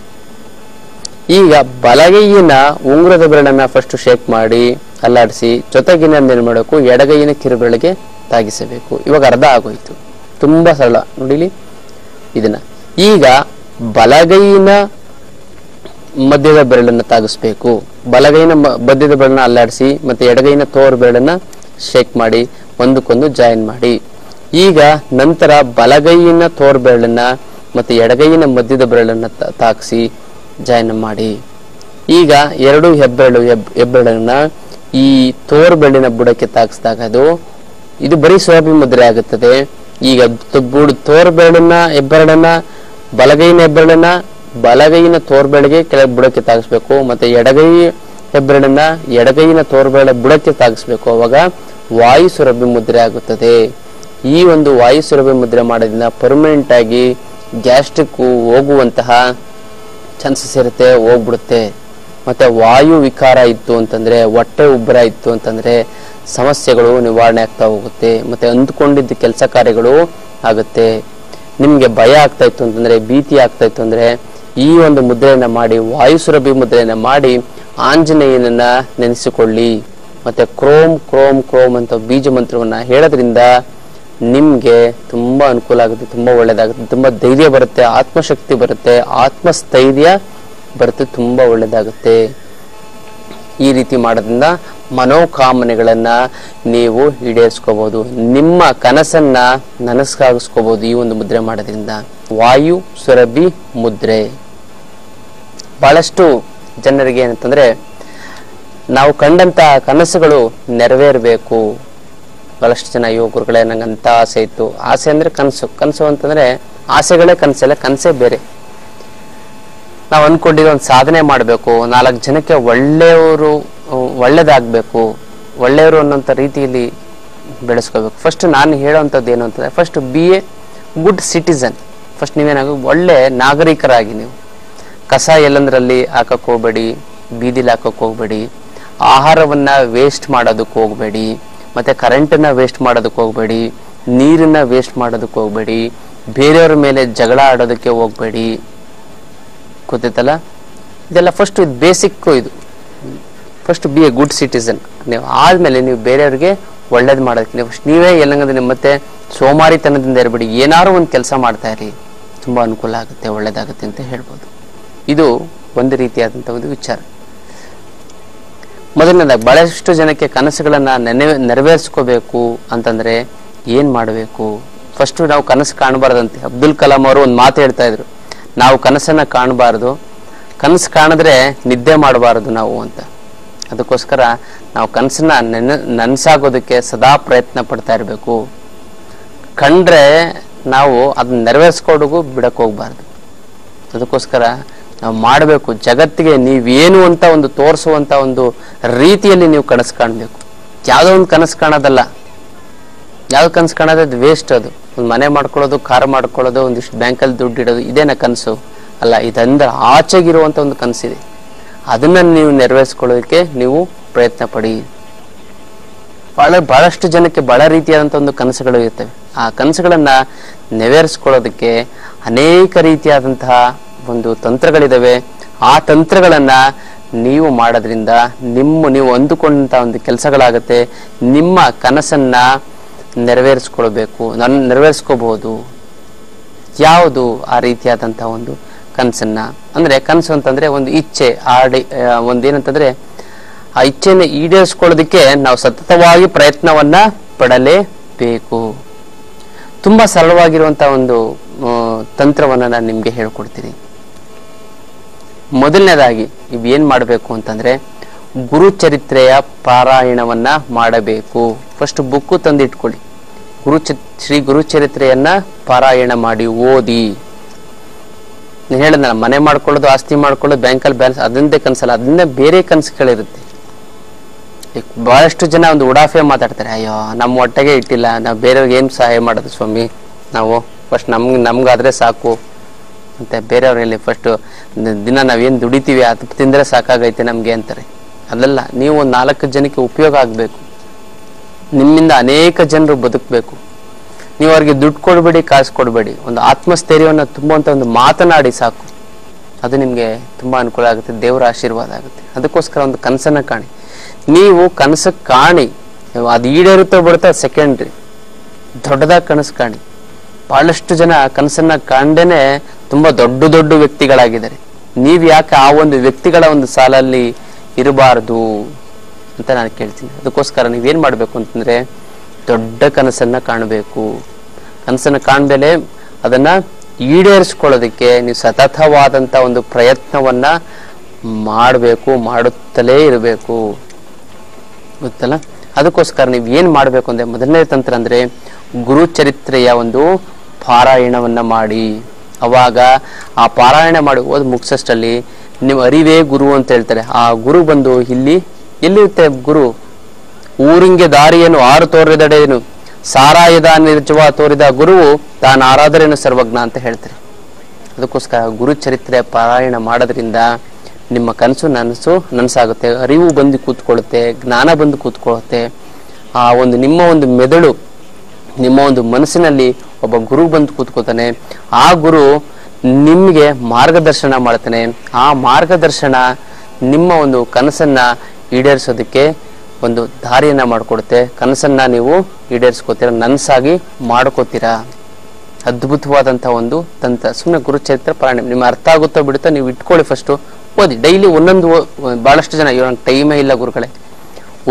ಈಗ ಬಲಗೈಯಿನ ಉಂಗುರದ ಬೆರಳನ್ನ ಫಸ್ಟ್ ಶೇಕ್ ಮಾಡಿ, ಅಲ್ಲಾಡಿಸಿ ಜೊತೆಗಿನ ಏನು ಮಾಡಬೇಕು? ಎಡಗೈಯಿನ ಕಿರುಬೆರಳಿಗೆ ತಾಗಿಸಬೇಕು. ಇವಾಗ ಅರ್ಧ ಆಗೋಯ್ತು. ತುಂಬಾ ಸರಳ. ನೋಡಿಲಿ? ಇದನ್ನ. ಈಗ ಬಲಗೈಯಿನ ಮಧ್ಯದ ಬೆರಳನ್ನ ತಾಗಿಸ್ಬೇಕು. ಬಲಗೈನ ಮಧ್ಯದ ಬೆರಳನ್ನ ಅಲ್ಲಾಡಿಸಿ ಮತ್ತೆ ಎಡಗೈನ ತೋರ್ ಬೆರಳನ್ನ ಶೇಕ್ ಮಾಡಿ. ಒಂದಕ್ಕೊಂದು ಜಾಯಿನ್ ಮಾಡಿ. ಈಗ ನಂತರ ಬಲಗೈಯಿನ ತೋರ್ ಬೆರಳನ್ನ ಮತ್ತು ಎಡಗೈಯಿನ ಮಧ್ಯದ ಬೆರಳನ್ನ ತಾಕಿಸಿ ಜಾಯಿನ್ ಮಾಡಿ. ಈಗ ಎರಡು ಹೆಬ್ಬೆರಳು, ಹೆಬ್, ಹೆಬ್ಬೆರಳನ್ನ ಈ ತೋರು ಬೆರಳಿನ ಬುಡಕ್ಕೆ ತಾಕಿಸಿದಾಗ ಅದು, ಇದು ಬರೀ ಸೋಬಿ ಮುದ್ರೆ ಆಗುತ್ತದೆ. ಈಗ ಬುಡ್ ತೋರು ಬೆರಳನ್ನ ಹೆಬ್ಬೆರಳನ್ನ ಬಲಗೈನ ಹೆಬ್ಬೆರಳನ್ನ ಬಲಗೈನ ತೋರ್ಬೆರಳಿಗೆ ಕೆಳಗೆ ಬುಡಕ್ಕೆ ತಾಗಿಸ್ಬೇಕು ಮತ್ತೆ ಎಡಗೈ ಹೆಬ್ಬೆರಳನ್ನ ಎಡಗೈನ ತೋರ್ಬೆಳ ಬುಡಕ್ಕೆ ತಾಗಿಸ್ಬೇಕು ಅವಾಗ ವಾಯು ಸುರಭಿ ಮುದ್ರೆ ಆಗುತ್ತದೆ. ಈ ಒಂದು ವಾಯು ಸುರಭಿ ಮುದ್ರೆ ಮಾಡೋದ್ರಿಂದ ಪರ್ಮನೆಂಟ್ ಆಗಿ ಗ್ಯಾಸ್ಟ್ರಿಕ್ ಹೋಗುವಂತಹ ಚಾನ್ಸಸ್ ಇರುತ್ತೆ, ಹೋಗ್ಬಿಡುತ್ತೆ. ಮತ್ತೆ ವಾಯು ವಿಕಾರ ಇತ್ತು ಅಂತಂದ್ರೆ, ಹೊಟ್ಟೆ ಉಬ್ಬರ ಇತ್ತು ಅಂತಂದ್ರೆ ಸಮಸ್ಯೆಗಳು ನಿವಾರಣೆ ಆಗ್ತಾ ಹೋಗುತ್ತೆ. ಮತ್ತೆ ಅಂದ್ಕೊಂಡಿದ್ದ ಕೆಲಸ ಕಾರ್ಯಗಳು ಆಗುತ್ತೆ. ನಿಮ್ಗೆ ಭಯ ಆಗ್ತಾ ಇತ್ತು ಅಂತಂದ್ರೆ, ಭೀತಿ ಆಗ್ತಾ ಇತ್ತು ಅಂದ್ರೆ, ಈ ಒಂದು ಮುದ್ರೆಯನ್ನ ಮಾಡಿ ವಾಯು ಸುರಭಿ ಮುದ್ರೆಯನ್ನ ಮಾಡಿ ಆಂಜನೇಯನನ್ನ ನೆನೆಸಿಕೊಳ್ಳಿ. ಮತ್ತೆ ಕ್ರೋಮ್ ಕ್ರೋಮ್ ಕ್ರೋಮ್ ಅಂತ ಬೀಜ ಮಂತ್ರವನ್ನ ಹೇಳೋದ್ರಿಂದ ನಿಮ್ಗೆ ತುಂಬಾ ಅನುಕೂಲ ಆಗುತ್ತೆ, ತುಂಬಾ ಒಳ್ಳೇದಾಗುತ್ತೆ, ತುಂಬಾ ಧೈರ್ಯ ಬರುತ್ತೆ, ಆತ್ಮಶಕ್ತಿ ಬರುತ್ತೆ, ಆತ್ಮಸ್ಥೈರ್ಯ ಬರುತ್ತೆ, ತುಂಬಾ ಒಳ್ಳೇದಾಗುತ್ತೆ. ಈ ರೀತಿ ಮಾಡೋದ್ರಿಂದ ಮನೋಕಾಮನೆಗಳನ್ನ ನೀವು ಈಡೇರಿಸ್ಕೋಬಹುದು, ನಿಮ್ಮ ಕನಸನ್ನ ನನಸಾಗಿಸ್ಕೋಬಹುದು ಈ ಒಂದು ಮುದ್ರೆ ಮಾಡೋದ್ರಿಂದ. ವಾಯು, ಸುರಭಿ, ಮುದ್ರೆ. ಬಹಳಷ್ಟು ಜನರಿಗೆ ಏನಂತಂದ್ರೆ ನಾವು ಕಂಡಂತ ಕನಸುಗಳು ನೆರವೇರಬೇಕು. ಬಹಳಷ್ಟು ಜನ ಯುವಕರುಗಳೇ ನಂಗೆ ಅಂತ ಆಸೆ ಇತ್ತು. ಆಸೆ ಅಂದರೆ ಕನಸು. ಕನಸು ಅಂತಂದ್ರೆ ಆಸೆಗಳೇ ಕನಸಲ್ಲ, ಕನಸೇ ಬೇರೆ. ನಾವು ಅನ್ಕೊಂಡಿರೋ ಒಂದು ಸಾಧನೆ ಮಾಡಬೇಕು. ನಾಲ್ಕು ಜನಕ್ಕೆ ಒಳ್ಳೆಯವರು ಒಳ್ಳೆಯದಾಗಬೇಕು ಒಳ್ಳೆಯವರು ಅನ್ನೋಂಥ ರೀತಿಯಲ್ಲಿ ಬೆಳೆಸ್ಕೋಬೇಕು ಫಸ್ಟ್ ನಾನು ಹೇಳೋವಂಥದ್ದು ಏನು ಅಂತಂದರೆ first be a good citizen first ನೀವೇನಾಗ ಒಳ್ಳೆ ನಾಗರಿಕರಾಗಿ ನೀವು. ಕಸ ಎಲ್ಲಂದ್ರಲ್ಲಿ ಹಾಕಕ್ಕೆ ಹೋಗಬೇಡಿ, ಬೀದಿಲಿ ಹಾಕಕ್ ಹೋಗ್ಬೇಡಿ. ಆಹಾರವನ್ನ ವೇಸ್ಟ್ ಮಾಡೋದಕ್ಕೆ ಹೋಗಬೇಡಿ, ಮತ್ತೆ ಕರೆಂಟನ್ನು ವೇಸ್ಟ್ ಮಾಡೋದಕ್ಕೆ ಹೋಗ್ಬೇಡಿ, ನೀರನ್ನು ವೇಸ್ಟ್ ಮಾಡೋದಕ್ಕೆ ಹೋಗ್ಬೇಡಿ, ಬೇರೆಯವ್ರ ಮೇಲೆ ಜಗಳ ಆಡೋದಕ್ಕೆ ಹೋಗಬೇಡಿ. ಗೊತ್ತೈತಲ್ಲ ಇದೆಲ್ಲ ಫಸ್ಟ್ ಇದು ಬೇಸಿಕ್ ಇದು. First be a good citizen ನೀವು ಆದಮೇಲೆ ನೀವು ಬೇರೆಯವ್ರಿಗೆ ಒಳ್ಳೇದು ಮಾಡೋದಕ್ಕೆ ನೀವು ನೀವೇ ಎಲ್ಲಂಗಂದ್ರೆ ಮತ್ತೆ ಸೋಮಾರಿತನದಿಂದ ಇರಬೇಡಿ. ಏನಾದ್ರು ಒಂದು ಕೆಲಸ ಮಾಡ್ತಾ ಇರಿ. ತುಂಬಾ ಅನುಕೂಲ ಆಗುತ್ತೆ, ಒಳ್ಳೇದಾಗುತ್ತೆ ಅಂತ ಹೇಳ್ಬೋದು. ಇದು ಒಂದು ರೀತಿಯಾದಂಥ ಒಂದು ವಿಚಾರ. ಮೊದಲನೇದಾಗಿ ಬಹಳಷ್ಟು ಜನಕ್ಕೆ ಕನಸುಗಳನ್ನು ನೆನೆ, ನೆರವೇರಿಸ್ಕೋಬೇಕು ಅಂತಂದ್ರೆ ಏನು ಮಾಡಬೇಕು? ಫಸ್ಟ್ ನಾವು ಕನಸು ಕಾಣಬಾರ್ದಂತೆ. ಅಬ್ದುಲ್ ಕಲಾಂ ಅವರು ಒಂದು ಮಾತು ಹೇಳ್ತಾ ಇದ್ರು. ನಾವು ಕನಸನ್ನ ಕಾಣಬಾರ್ದು. ಕನಸು ಕಾಣಿದ್ರೆ ನಿದ್ದೆ ಮಾಡಬಾರ್ದು ನಾವು ಅಂತ. ಅದಕ್ಕೋಸ್ಕರ ನಾವು ಕನಸನ್ನ ನೆನ, ನನಸಾಗೋದಕ್ಕೆ ಸದಾ ಪ್ರಯತ್ನ ಪಡ್ತಾ ಇರಬೇಕು. ಕಂಡ್ರೆ ನಾವು ಅದನ್ನ ನೆರವೇರಿಸ್ಕೊಡೋಗೂ ಬಿಡಕ್ಕೆ ಹೋಗ್ಬಾರ್ದು. ಅದಕ್ಕೋಸ್ಕರ ನಾವು ಮಾಡಬೇಕು. ಜಗತ್ತಿಗೆ ನೀವೇನು ಅಂತ ಒಂದು ತೋರಿಸುವಂತ ಒಂದು ರೀತಿಯಲ್ಲಿ ನೀವು ಕನಸು ಕಾಣಬೇಕು. ಯಾವುದೋ ಒಂದು ಕನಸು ಕಾಣೋದಲ್ಲ. ಯಾವ್ದು ಕನಸು ಕಾಣೋದು ಅದು ವೇಸ್ಟ್ ಅದು. ಒಂದು ಮನೆ ಮಾಡ್ಕೊಳ್ಳೋದು, ಕಾರ್ ಮಾಡ್ಕೊಳ್ಳೋದು, ಒಂದಿಷ್ಟು ಬ್ಯಾಂಕಲ್ಲಿ ದುಡ್ಡು ಇಡೋದು ಇದೇನ ಕನಸು. ಅಲ್ಲ, ಇದಂದ್ರೆ ಆಚೆಗಿರುವಂತ ಒಂದು ಕನಸಿದೆ. ಅದನ್ನ ನೀವು ನೆರವೇರಿಸ್ಕೊಳ್ಳೋದಕ್ಕೆ ನೀವು ಪ್ರಯತ್ನ ಪಡಿ. ಬಹಳ, ಬಹಳಷ್ಟು ಜನಕ್ಕೆ ಬಹಳ ರೀತಿಯಾದಂಥ ಒಂದು ಕನಸುಗಳು ಇರ್ತವೆ. ಆ ಕನಸುಗಳನ್ನು ನೆರವೇರಿಸ್ಕೊಳ್ಳೋದಕ್ಕೆ ಅನೇಕ ರೀತಿಯಾದಂತಹ ಒಂದು ತಂತ್ರಗಳಿದಾವೆ. ಆ ತಂತ್ರಗಳನ್ನ ನೀವು ಮಾಡೋದ್ರಿಂದ ನಿಮ್ಮ ನೀವು ಅಂದುಕೊಂಡಂತ ಒಂದು ಕೆಲಸಗಳಾಗತ್ತೆ. ನಿಮ್ಮ ಕನಸನ್ನ ನೆರವೇರಿಸ್ಕೊಳ್ಬೇಕು ನನ್ನ ನೆರವೇರಿಸ್ಕೋಬಹುದು. ಯಾವುದು ಆ ರೀತಿಯಾದಂತಹ ಒಂದು ಕನಸನ್ನ? ಅಂದ್ರೆ ಕನಸು ಅಂತಂದ್ರೆ ಒಂದು ಇಚ್ಛೆ ಆಡಿ ಆ, ಒಂದು ಏನಂತಂದ್ರೆ ಆ ಇಚ್ಛೆನ ಈಡೇರಿಸ್ಕೊಳ್ಳೋದಕ್ಕೆ ನಾವು ಸತತವಾಗಿ ಪ್ರಯತ್ನವನ್ನ ಪಡಲೇಬೇಕು. ತುಂಬಾ ಸರಳವಾಗಿರುವಂತಹ ಒಂದು ತಂತ್ರವನ್ನ ನಾನು ನಿಮ್ಗೆ ಹೇಳ್ಕೊಡ್ತೀನಿ. ಮೊದಲನೇದಾಗಿ ಇವು ಏನು ಮಾಡಬೇಕು ಅಂತಂದ್ರೆ ಗುರುಚರಿತ್ರೆಯ ಪಾರಾಯಣವನ್ನ ಮಾಡಬೇಕು. ಫಸ್ಟ್ ಬುಕ್ಕು ತಂದಿಟ್ಕೊಳ್ಳಿ. ಗುರು ಶ್ರೀ ಗುರುಚರಿತ್ರೆಯನ್ನ ಪಾರಾಯಣ ಮಾಡಿ ಓದಿ. ನೀನು ಹೇಳಿದ್ನಲ್ಲ ಮನೆ ಮಾಡ್ಕೊಳ್ಳೋದು, ಆಸ್ತಿ ಮಾಡ್ಕೊಳ್ಳೋದು, ಬ್ಯಾಂಕಲ್ಲಿ ಬ್ಯಾಲೆನ್ಸ್ ಅದನ್ನೇ ಕನಸಲ್ಲ, ಅದನ್ನೇ ಬೇರೆ ಕನಸುಗಳಿರುತ್ತೆ. ಈಗ ಬಹಳಷ್ಟು ಜನ ಒಂದು ಉಡಾಫೆ ಮಾತಾಡ್ತಾರೆ, ಅಯ್ಯೋ ನಮ್ಮ ಹೊಟ್ಟೆಗೆ ಇಟ್ಟಿಲ್ಲ, ನಾವು ಬೇರೆಯವ್ರಿಗೆ ಏನು ಸಹಾಯ ಮಾಡೋದು ಸ್ವಾಮಿ? ನಾವು ಫಸ್ಟ್ ನಮ್ಗೆ, ನಮ್ಗಾದ್ರೆ ಸಾಕು. ಮತ್ತೆ ಬೇರೆಯವ್ರಲ್ಲಿ ಫಸ್ಟ್ ದಿನ ನಾವೇನು ದುಡಿತೀವಿ ಅದು ತಿಂದರೆ ಸಾಕಾಗೈತೆ ನಮಗೆ ಅಂತಾರೆ. ಅದಲ್ಲ, ನೀವು ಒಂದು ನಾಲ್ಕು ಜನಕ್ಕೆ ಉಪಯೋಗ ಆಗಬೇಕು. ನಿಮ್ಮಿಂದ ಅನೇಕ ಜನರು ಬದುಕಬೇಕು. ನೀವು ಅವ್ರಿಗೆ ದುಡ್ಡು ಕೊಡಬೇಡಿ, ಕಾಸು ಕೊಡಬೇಡಿ. ಒಂದು ಆತ್ಮಸ್ಥೈರ್ಯವನ್ನು ತುಂಬುವಂಥ ಒಂದು ಮಾತನಾಡಿ ಸಾಕು. ಅದು ನಿಮಗೆ ತುಂಬಾ ಅನುಕೂಲ ಆಗುತ್ತೆ, ದೇವರ ಆಶೀರ್ವಾದ ಆಗುತ್ತೆ. ಅದಕ್ಕೋಸ್ಕರ ಒಂದು ಕನಸನ್ನ ಕಾಣಿ. ನೀವು ಕನಸು ಕಾಣಿ. ಅದು ಈಡೇರುತ್ತೋ ಬಿಡುತ್ತೋ ಸೆಕೆಂಡ್ರಿ ದೊಡ್ಡದಾಗಿ ಕನಸು ಕಾಣಿ. ಬಹಳಷ್ಟು ಜನ ಕನಸನ್ನ ಕಂಡೇನೆ ತುಂಬಾ ದೊಡ್ಡ ದೊಡ್ಡ ವ್ಯಕ್ತಿಗಳಾಗಿದ್ದಾರೆ. ನೀವು ಯಾಕೆ ಆ ಒಂದು ವ್ಯಕ್ತಿಗಳ ಒಂದು ಸಾಲಲ್ಲಿ ಇರಬಾರದು ಅಂತ ನಾನು ಕೇಳ್ತೀನಿ. ಅದಕ್ಕೋಸ್ಕರ ನೀವೇನ್ ಮಾಡಬೇಕು ಅಂತಂದ್ರೆ ದೊಡ್ಡ ಕನಸನ್ನ ಕಾಣಬೇಕು. ಕನಸನ್ನ ಕಾಣ್ಮೇಲೆ ಅದನ್ನ ಈಡೇರಿಸ್ಕೊಳ್ಳೋದಕ್ಕೆ ನೀವು ಸತತವಾದಂಥ ಒಂದು ಪ್ರಯತ್ನವನ್ನ ಮಾಡಬೇಕು, ಮಾಡುತ್ತಲೇ ಇರಬೇಕು. ಗೊತ್ತಲ್ಲ? ಅದಕ್ಕೋಸ್ಕರ ನೀವು ಏನು ಮಾಡಬೇಕು ಅಂದ್ರೆ ಮೊದಲನೇ ತಂತ್ರ ಅಂದ್ರೆ ಗುರು ಚರಿತ್ರೆಯ ಒಂದು ಪಾರಾಯಣವನ್ನ ಮಾಡಿ. ಅವಾಗ ಆ ಪಾರಾಯಣ ಮಾಡಿ ಓದ್ ಮುಗಿಸಷ್ಟಲ್ಲಿ ನಿಮ್ಮ ಅರಿವೇ ಗುರು ಅಂತ ಹೇಳ್ತಾರೆ. ಆ ಗುರು ಬಂದು ಇಲ್ಲಿ ಎಲ್ಲಿರುತ್ತೆ ಗುರು? ಊರಿಂಗೆ ದಾರಿಯನ್ನು ಆರು ತೋರಿದಡೇನು ಸಾರಾಯದ ನಿರ್ಜವ ತೋರಿದ ಗುರುವು ತಾನು ಆರಾಧರೇನು ಸರ್ವಜ್ಞ ಅಂತ ಹೇಳ್ತಾರೆ. ಅದಕ್ಕೋಸ್ಕರ ಗುರು ಚರಿತ್ರೆ ಪಾರಾಯಣ ಮಾಡೋದ್ರಿಂದ ನಿಮ್ಮ ಕನಸು ನನಸು ನನಸಾಗುತ್ತೆ. ಅರಿವು ಬಂದು ಕೂತ್ಕೊಳ್ಳುತ್ತೆ, ಜ್ಞಾನ ಬಂದು ಕೂತ್ಕೊಳ್ಳುತ್ತೆ. ಆ ಒಂದು ನಿಮ್ಮ ಒಂದು ಮೆದುಳು, ನಿಮ್ಮ ಒಂದು ಮನಸ್ಸಿನಲ್ಲಿ ಒಬ್ಬ ಗುರು ಬಂದು ಕೂತ್ಕೋತಾನೆ, ಆ ಗುರು ನಿಮಗೆ ಮಾರ್ಗದರ್ಶನ ಮಾಡ್ತಾನೆ. ಆ ಮಾರ್ಗದರ್ಶನ ನಿಮ್ಮ ಒಂದು ಕನಸನ್ನ ಈಡೇರಿಸೋದಕ್ಕೆ ಒಂದು ದಾರಿಯನ್ನ ಮಾಡಿಕೊಡುತ್ತೆ. ಕನಸನ್ನ ನೀವು ಈಡೇರಿಸ್ಕೋತೀರಾ, ನನ್ಸಾಗಿ ಮಾಡ್ಕೋತೀರಾ? ಅದ್ಭುತವಾದಂಥ ಒಂದು ತಂತ್ರ. ಸುಮ್ಮನೆ ಗುರುಚರಿತ್ರ ಪ್ರಾಣಿ ನಿಮ್ಮ ಅರ್ಥ ಆಗುತ್ತೋ ಬಿಡುತ್ತೋ ನೀವು ಇಟ್ಕೊಳ್ಳಿ ಫಸ್ಟು ಓದಿ. ಡೈಲಿ ಒಂದೊಂದು ಬಹಳಷ್ಟು ಜನ ಇವಾಗ ಟೈಮೇ ಇಲ್ಲ ಗುರುಗಳೇ.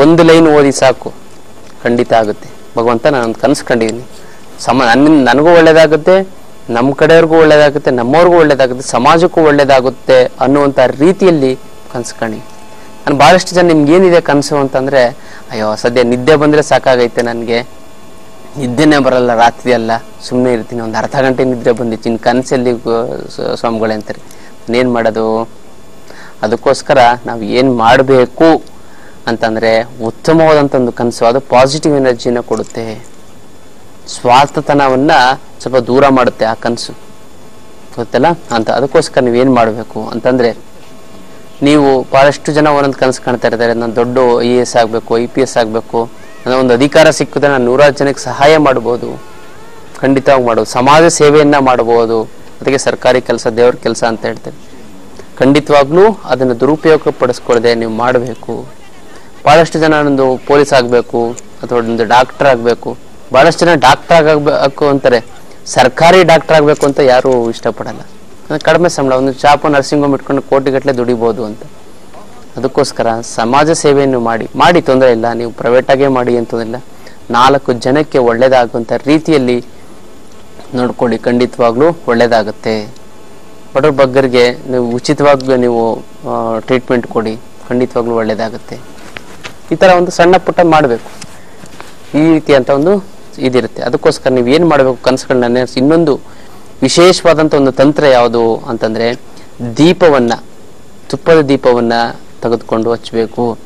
ಒಂದು ಲೈನ್ ಓದಿ ಸಾಕು. ಖಂಡಿತ ಆಗುತ್ತೆ. ಭಗವಂತ, ನಾನೊಂದು ಕನಸು ಕಂಡಿದ್ದೀನಿ. ಸಮ ನನ್ನ ನನಗೂ ಒಳ್ಳೇದಾಗುತ್ತೆ ನಮ್ಮ ಕಡೆಯವ್ರಿಗೂ ಒಳ್ಳೇದಾಗುತ್ತೆ, ನಮ್ಮವ್ರಿಗೂ ಒಳ್ಳೇದಾಗುತ್ತೆ, ಸಮಾಜಕ್ಕೂ ಒಳ್ಳೇದಾಗುತ್ತೆ ಅನ್ನುವಂಥ ರೀತಿಯಲ್ಲಿ ಕನಸು ಕಣಿ ನಾನು ಭಾಳಷ್ಟು ಜನ ನಿಮ್ಗೆ ಏನಿದೆ ಕನಸು ಅಂತಂದ್ರೆ, ಅಯ್ಯೋ, ಸದ್ಯ ನಿದ್ದೆ ಬಂದ್ರೆ ಸಾಕಾಗೈತೆ ನನಗೆ. ನಿದ್ದೆನೇ ಬರಲ್ಲ, ರಾತ್ರಿ ಅಲ್ಲ ಸುಮ್ಮನೆ ಇರ್ತೀನಿ. ಒಂದು ಅರ್ಧ ಗಂಟೆ ನಿದ್ರೆ ಬಂದಿತ್ತು ಇನ್ನು ಕನಸಲ್ಲಿ ಸ್ವಾಮಿಗಳೇ ಅಂತಾರೆ. ನಾನೇನು ಮಾಡೋದು? ಅದಕ್ಕೋಸ್ಕರ ನಾವು ಏನು ಮಾಡಬೇಕು ಅಂತಂದ್ರೆ ಉತ್ತಮವಾದಂಥ ಒಂದು ಕನಸು, ಅದು ಪಾಸಿಟಿವ್ ಎನರ್ಜಿನ ಕೊಡುತ್ತೆ. ಸ್ವಾರ್ಥತನವನ್ನ ಸ್ವಲ್ಪ ದೂರ ಮಾಡುತ್ತೆ ಆ ಕನಸು. ಗೊತ್ತಲ್ಲ? ಅಂತ ಅದಕ್ಕೋಸ್ಕರ ನೀವೇನು ಮಾಡಬೇಕು ಅಂತಂದ್ರೆ, ನೀವು ಭಾಳಷ್ಟು ಜನ ಒಂದೊಂದು ಕನಸು ಕಾಣ್ತಾ ಇರ್ತಾರೆ. ನಾನು ದೊಡ್ಡ ಐ ಎ ಎಸ್ ಆಗಬೇಕು, ಐ ಪಿ ಎಸ್ ಆಗಬೇಕು ನನ್ನ ಒಂದು ಅಧಿಕಾರ ಸಿಕ್ಕಿದ್ರೆ ನಾನು ನೂರಾರು ಜನಕ್ಕೆ ಸಹಾಯ ಮಾಡ್ಬೋದು. ಖಂಡಿತವಾಗಿ ಮಾಡ್ಬೋದು. ಸಮಾಜ ಸೇವೆಯನ್ನು ಮಾಡಬಹುದು ಅದಕ್ಕೆ ಸರ್ಕಾರಿ ಕೆಲಸ, ದೇವ್ರ ಕೆಲಸ ಅಂತ ಹೇಳ್ತೇವೆ ಖಂಡಿತವಾಗ್ಲೂ ಅದನ್ನು ದುರುಪಯೋಗ ಪಡಿಸ್ಕೊಳ್ಳದೆ ನೀವು ಮಾಡಬೇಕು. ಭಾಳಷ್ಟು ಜನ ಒಂದು ಪೊಲೀಸ್ ಆಗಬೇಕು, ಅಥವಾ ಒಂದು ಡಾಕ್ಟರ್ ಆಗಬೇಕು. ಬಹಳಷ್ಟು ಜನ ಡಾಕ್ಟರ್ ಆಗಬೇಕು ಅಂತಾರೆ. ಸರ್ಕಾರಿ ಡಾಕ್ಟರ್ ಆಗಬೇಕು ಅಂತ ಯಾರು ಇಷ್ಟಪಡಲ್ಲ. ಕಡಿಮೆ ಸಂಬಳ, ಒಂದು ಚಾಪು ನರ್ಸಿಂಗ್ ಹೋಮ್ ಇಟ್ಕೊಂಡು ಕೋಟಿಗಟ್ಟಲೆ ದುಡಿಬೋದು ಅಂತ. ಅದಕ್ಕೋಸ್ಕರ ಸಮಾಜ ಸೇವೆಯನ್ನು ಮಾಡಿ ಮಾಡಿ ತೊಂದರೆ ಇಲ್ಲ, ನೀವು ಪ್ರೈವೇಟಾಗೇ ಮಾಡಿ ಅಂತಂದಿಲ್ಲ. ನಾಲ್ಕು ಜನಕ್ಕೆ ಒಳ್ಳೆಯದಾಗುವಂಥ ರೀತಿಯಲ್ಲಿ ನೋಡ್ಕೊಳ್ಳಿ, ಖಂಡಿತವಾಗ್ಲೂ ಒಳ್ಳೆಯದಾಗುತ್ತೆ ಬಡವ್ರ ಬಗ್ಗರಿಗೆ ನೀವು ಉಚಿತವಾಗಿ ನೀವು ಟ್ರೀಟ್ಮೆಂಟ್ ಕೊಡಿ, ಖಂಡಿತವಾಗ್ಲೂ ಒಳ್ಳೆಯದಾಗುತ್ತೆ ಈ ಥರ ಒಂದು ಸಣ್ಣ ಪುಟ್ಟ ಮಾಡಬೇಕು. ಈ ರೀತಿಯಂಥ ಒಂದು ಇದಿರುತ್ತೆ. ಅದಕ್ಕೋಸ್ಕರ ನೀವು ಏನು ಮಾಡಬೇಕು ಕನಸುಗಳನ್ನ ನೆನೆಸಿ, ಇನ್ನೊಂದು ವಿಶೇಷವಾದಂಥ ಒಂದು ತಂತ್ರ ಯಾವುದು ಅಂತಂದ್ರೆ ದೀಪವನ್ನ, ತುಪ್ಪದ ದೀಪವನ್ನ ತೆಗೆದುಕೊಂಡು ಹಚ್ಚಬೇಕು.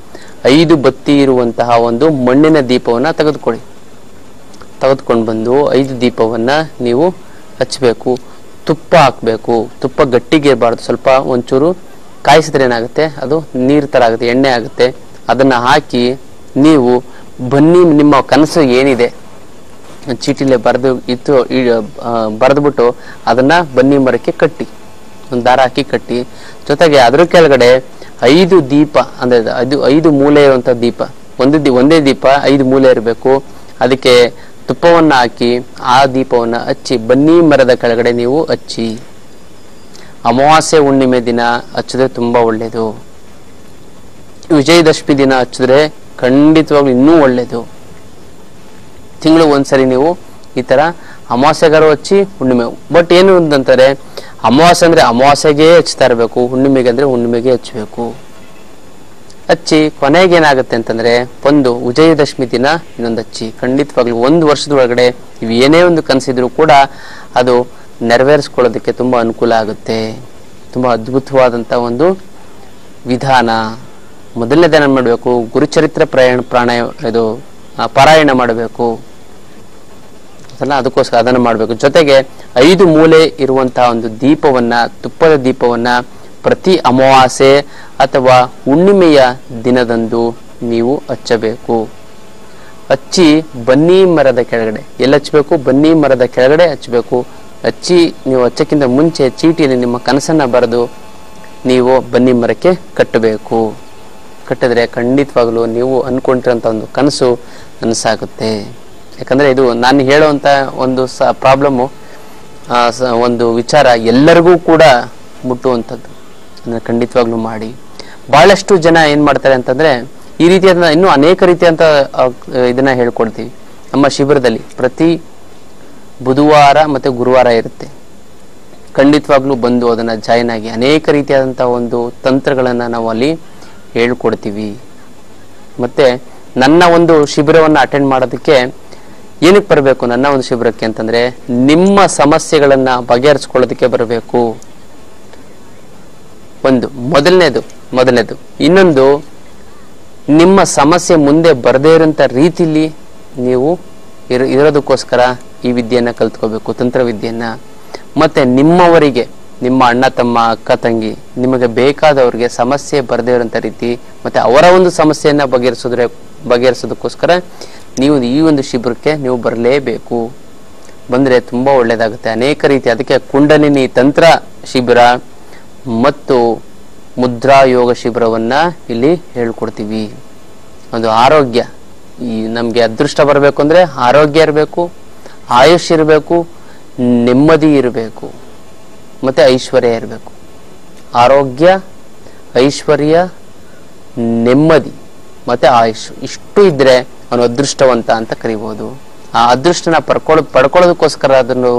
ಐದು ಬತ್ತಿ ಇರುವಂತಹ ಒಂದು ಮಣ್ಣಿನ ದೀಪವನ್ನ ತೆಗೆದುಕೊಳ್ಳಿ. ತೆಗೆದುಕೊಂಡು ಬಂದು ಐದು ದೀಪವನ್ನ ನೀವು ಹಚ್ಚಬೇಕು. ತುಪ್ಪ ಹಾಕಬೇಕು. ತುಪ್ಪ ಗಟ್ಟಿಗೆ ಇರಬಾರ್ದು. ಸ್ವಲ್ಪ ಒಂಚೂರು ಕಾಯಿಸಿದ್ರೆ ಏನಾಗುತ್ತೆ? ಅದು ನೀರು ಥರ ಆಗುತ್ತೆ, ಎಣ್ಣೆ ಆಗುತ್ತೆ. ಅದನ್ನ ಹಾಕಿ ನೀವು ಬನ್ನಿ, ನಿಮ್ಮ ಕನಸು ಏನಿದೆ? ಚೀಟಿಲೆ ಬರೆದು ಇತ್ತು ಬರೆದ್ಬಿಟ್ಟು ಅದನ್ನ ಬನ್ನಿ ಮರಕ್ಕೆ ಕಟ್ಟಿ, ಒಂದು ದಾರ ಹಾಕಿ ಕಟ್ಟಿ. ಜೊತೆಗೆ ಅದ್ರ ಕೆಳಗಡೆ ಐದು ದೀಪ, ಅಂದ್ರೆ ಅದು ಐದು ಮೂಲೆ ಇರುವಂತ ದೀಪ, ಒಂದು ಒಂದೇ ದೀಪ, ಐದು ಮೂಲೆ ಇರಬೇಕು. ಅದಕ್ಕೆ ತುಪ್ಪವನ್ನ ಹಾಕಿ ಆ ದೀಪವನ್ನ ಹಚ್ಚಿ, ಬನ್ನಿ ಮರದ ಕೆಳಗಡೆ ನೀವು ಹಚ್ಚಿ. ಅಮಾವಾಸ್ಯೆ ಹುಣ್ಣಿಮೆ ದಿನ ಹಚ್ಚಿದ್ರೆ ತುಂಬಾ ಒಳ್ಳೇದು. ವಿಜಯದಶಮಿ ದಿನ ಹಚ್ಚಿದ್ರೆ ಖಂಡಿತವಾಗ್ಲೂ ಇನ್ನೂ ಒಳ್ಳೇದು. ತಿಂಗಳು ಒಂದ್ಸರಿ ನೀವು ಈ ತರ ಅಮಾವಾಸ್ಯೆಗಾರು ಹಚ್ಚಿ ಹುಣ್ಣಿಮೆ. ಬಟ್ ಏನು ಅಂತಂತಾರೆ ಅಮಾವಾಸ್ಯೆ ಅಂದ್ರೆ ಅಮಾವಾಸ್ಯೆಗೆ ಹಚ್ತಾ ಇರಬೇಕು. ಹುಣ್ಣಿಮೆಗೆ ಅಂದ್ರೆ ಹುಣ್ಣಿಮೆಗೆ ಹಚ್ಚಬೇಕು ಹಚ್ಚಿ ಕೊನೆಗೆ ಏನಾಗುತ್ತೆ ಅಂತಂದ್ರೆ, ಒಂದು ವಿಜಯದಶಮಿ ದಿನ, ಇನ್ನೊಂದು ಹಚ್ಚಿ. ಖಂಡಿತವಾಗ್ಲೂ ಒಂದು ವರ್ಷದ ಒಳಗಡೆ ಇವು ಏನೇ ಒಂದು ಕನಸಿದ್ರು ಕೂಡ ಅದು ನೆರವೇರಿಸ್ಕೊಳ್ಳೋದಕ್ಕೆ ತುಂಬಾ ಅನುಕೂಲ ಆಗುತ್ತೆ. ತುಂಬಾ ಅದ್ಭುತವಾದಂತ ಒಂದು ವಿಧಾನ. ಮೊದಲನೇದೇನ ಮಾಡಬೇಕು? ಗುರುಚರಿತ್ರ ಪ್ರಯಾಣ ಪ್ರಾಣಾಯ ಇದು ಪಾರಾಯಣ ಮಾಡಬೇಕು. ಅಲ್ಲ ಅದಕ್ಕೋಸ್ಕರ ಅದನ್ನು ಮಾಡಬೇಕು. ಜೊತೆಗೆ ಐದು ಮೂಲೆ ಇರುವಂತಹ ಒಂದು ದೀಪವನ್ನ, ತುಪ್ಪದ ದೀಪವನ್ನ ಪ್ರತಿ ಅಮಾವಾಸ್ಯೆ ಅಥವಾ ಹುಣ್ಣಿಮೆಯ ದಿನದಂದು ನೀವು ಹಚ್ಚಬೇಕು. ಹಚ್ಚಿ ಬನ್ನಿ ಮರದ ಕೆಳಗಡೆ. ಎಲ್ಲಿ ಹಚ್ಚಬೇಕು? ಬನ್ನಿ ಮರದ ಕೆಳಗಡೆ ಹಚ್ಚಬೇಕು. ಹಚ್ಚಿ ನೀವು ಹಚ್ಚಕ್ಕಿಂತ ಮುಂಚೆ ಚೀಟಿಯಲ್ಲಿ ನಿಮ್ಮ ಕನಸನ್ನು ಬರೆದು ನೀವು ಬನ್ನಿ ಮರಕ್ಕೆ ಕಟ್ಟಬೇಕು. ಕಟ್ಟಿದ್ರೆ ಖಂಡಿತವಾಗಲೂ ನೀವು ಅಂದ್ಕೊಂಡಿರೋಂಥ ಒಂದು ಕನಸು ನನಸಾಗುತ್ತೆ. ಯಾಕಂದ್ರೆ ಇದು ನಾನು ಹೇಳುವಂಥ ಒಂದು ಸ ಪ್ರಾಬ್ಲಮ್ಮು ಒಂದು ವಿಚಾರ ಎಲ್ಲರಿಗೂ ಕೂಡ ಮುಟ್ಟುವಂಥದ್ದು. ಅಂದರೆ ಖಂಡಿತವಾಗ್ಲೂ ಮಾಡಿ. ಬಹಳಷ್ಟು ಜನ ಏನು ಮಾಡ್ತಾರೆ ಅಂತಂದ್ರೆ ಈ ರೀತಿಯಾದ ಇನ್ನೂ ಅನೇಕ ರೀತಿಯಂಥ ಇದನ್ನ ಹೇಳ್ಕೊಡ್ತೀವಿ. ನಮ್ಮ ಶಿಬಿರದಲ್ಲಿ ಪ್ರತಿ ಬುಧವಾರ ಮತ್ತೆ ಗುರುವಾರ ಇರುತ್ತೆ. ಖಂಡಿತವಾಗ್ಲೂ ಬಂದು ಅದನ್ನ ಜಾಯಿನ್ ಆಗಿ ಅನೇಕ ರೀತಿಯಾದಂಥ ಒಂದು ತಂತ್ರಗಳನ್ನ ನಾವು ಅಲ್ಲಿ ಹೇಳ್ಕೊಡ್ತೀವಿ. ಮತ್ತೆ ನನ್ನ ಒಂದು ಶಿಬಿರವನ್ನು ಅಟೆಂಡ್ ಮಾಡೋದಕ್ಕೆ ಏನಕ್ಕೆ ಬರಬೇಕು ನನ್ನ ಒಂದು ಶಿಬಿರಕ್ಕೆ ಅಂತಂದ್ರೆ ನಿಮ್ಮ ಸಮಸ್ಯೆಗಳನ್ನ ಬಗೆಹರಿಸ್ಕೊಳ್ಳೋದಕ್ಕೆ ಬರಬೇಕು. ಒಂದು, ಮೊದಲನೇದು ಮೊದಲನೇದು. ಇನ್ನೊಂದು, ನಿಮ್ಮ ಸಮಸ್ಯೆ ಮುಂದೆ ಬರದೇ ಇರೋಂಥ ರೀತಿಲಿ ನೀವು ಇರ, ಇರೋದಕ್ಕೋಸ್ಕರ ಈ ವಿದ್ಯೆಯನ್ನು ಕಲ್ತ್ಕೋಬೇಕು, ತಂತ್ರವಿದ್ಯೆಯನ್ನು. ಮತ್ತೆ ನಿಮ್ಮವರಿಗೆ, ನಿಮ್ಮ ಅಣ್ಣ, ತಮ್ಮ, ಅಕ್ಕ, ತಂಗಿ, ನಿಮಗೆ ಬೇಕಾದವ್ರಿಗೆ ಸಮಸ್ಯೆ ಬರದೇ ಇರೋಂಥ ರೀತಿ, ಮತ್ತೆ ಅವರ ಒಂದು ಸಮಸ್ಯೆಯನ್ನು ಬಗೆಹರಿಸಿದ್ರೆ, ಬಗೆಹರಿಸೋದಕ್ಕೋಸ್ಕರ ನೀವು ಈ ಒಂದು ಶಿಬಿರಕ್ಕೆ ನೀವು ಬರಲೇಬೇಕು. ಬಂದರೆ ತುಂಬ ಒಳ್ಳೆಯದಾಗುತ್ತೆ ಅನೇಕ ರೀತಿ ಅದಕ್ಕೆ ಕುಂಡಲಿನಿ ತಂತ್ರ ಶಿಬಿರ ಮತ್ತು ಮುದ್ರಾ ಯೋಗ ಶಿಬಿರವನ್ನು ಇಲ್ಲಿ ಹೇಳ್ಕೊಡ್ತೀವಿ. ಒಂದು ಆರೋಗ್ಯ. ಈ ನಮಗೆ ಅದೃಷ್ಟ ಬರಬೇಕು ಅಂದರೆ ಆರೋಗ್ಯ ಇರಬೇಕು, ಆಯುಷ್ ಇರಬೇಕು, ನೆಮ್ಮದಿ ಇರಬೇಕು, ಮತ್ತು ಐಶ್ವರ್ಯ ಇರಬೇಕು. ಆರೋಗ್ಯ, ಐಶ್ವರ್ಯ, ನೆಮ್ಮದಿ, ಮತ್ತು ಆಯುಷ್. ಇಷ್ಟು ಇದ್ರೆ ಅವನು ಅದೃಷ್ಟವಂತ ಅಂತ ಕರಿಬೋದು. ಆ ಅದೃಷ್ಟನ ಪಡ್ಕೊಳ್ಳೋ ಪಡ್ಕೊಳ್ಳೋದಕ್ಕೋಸ್ಕರ ಅದನ್ನು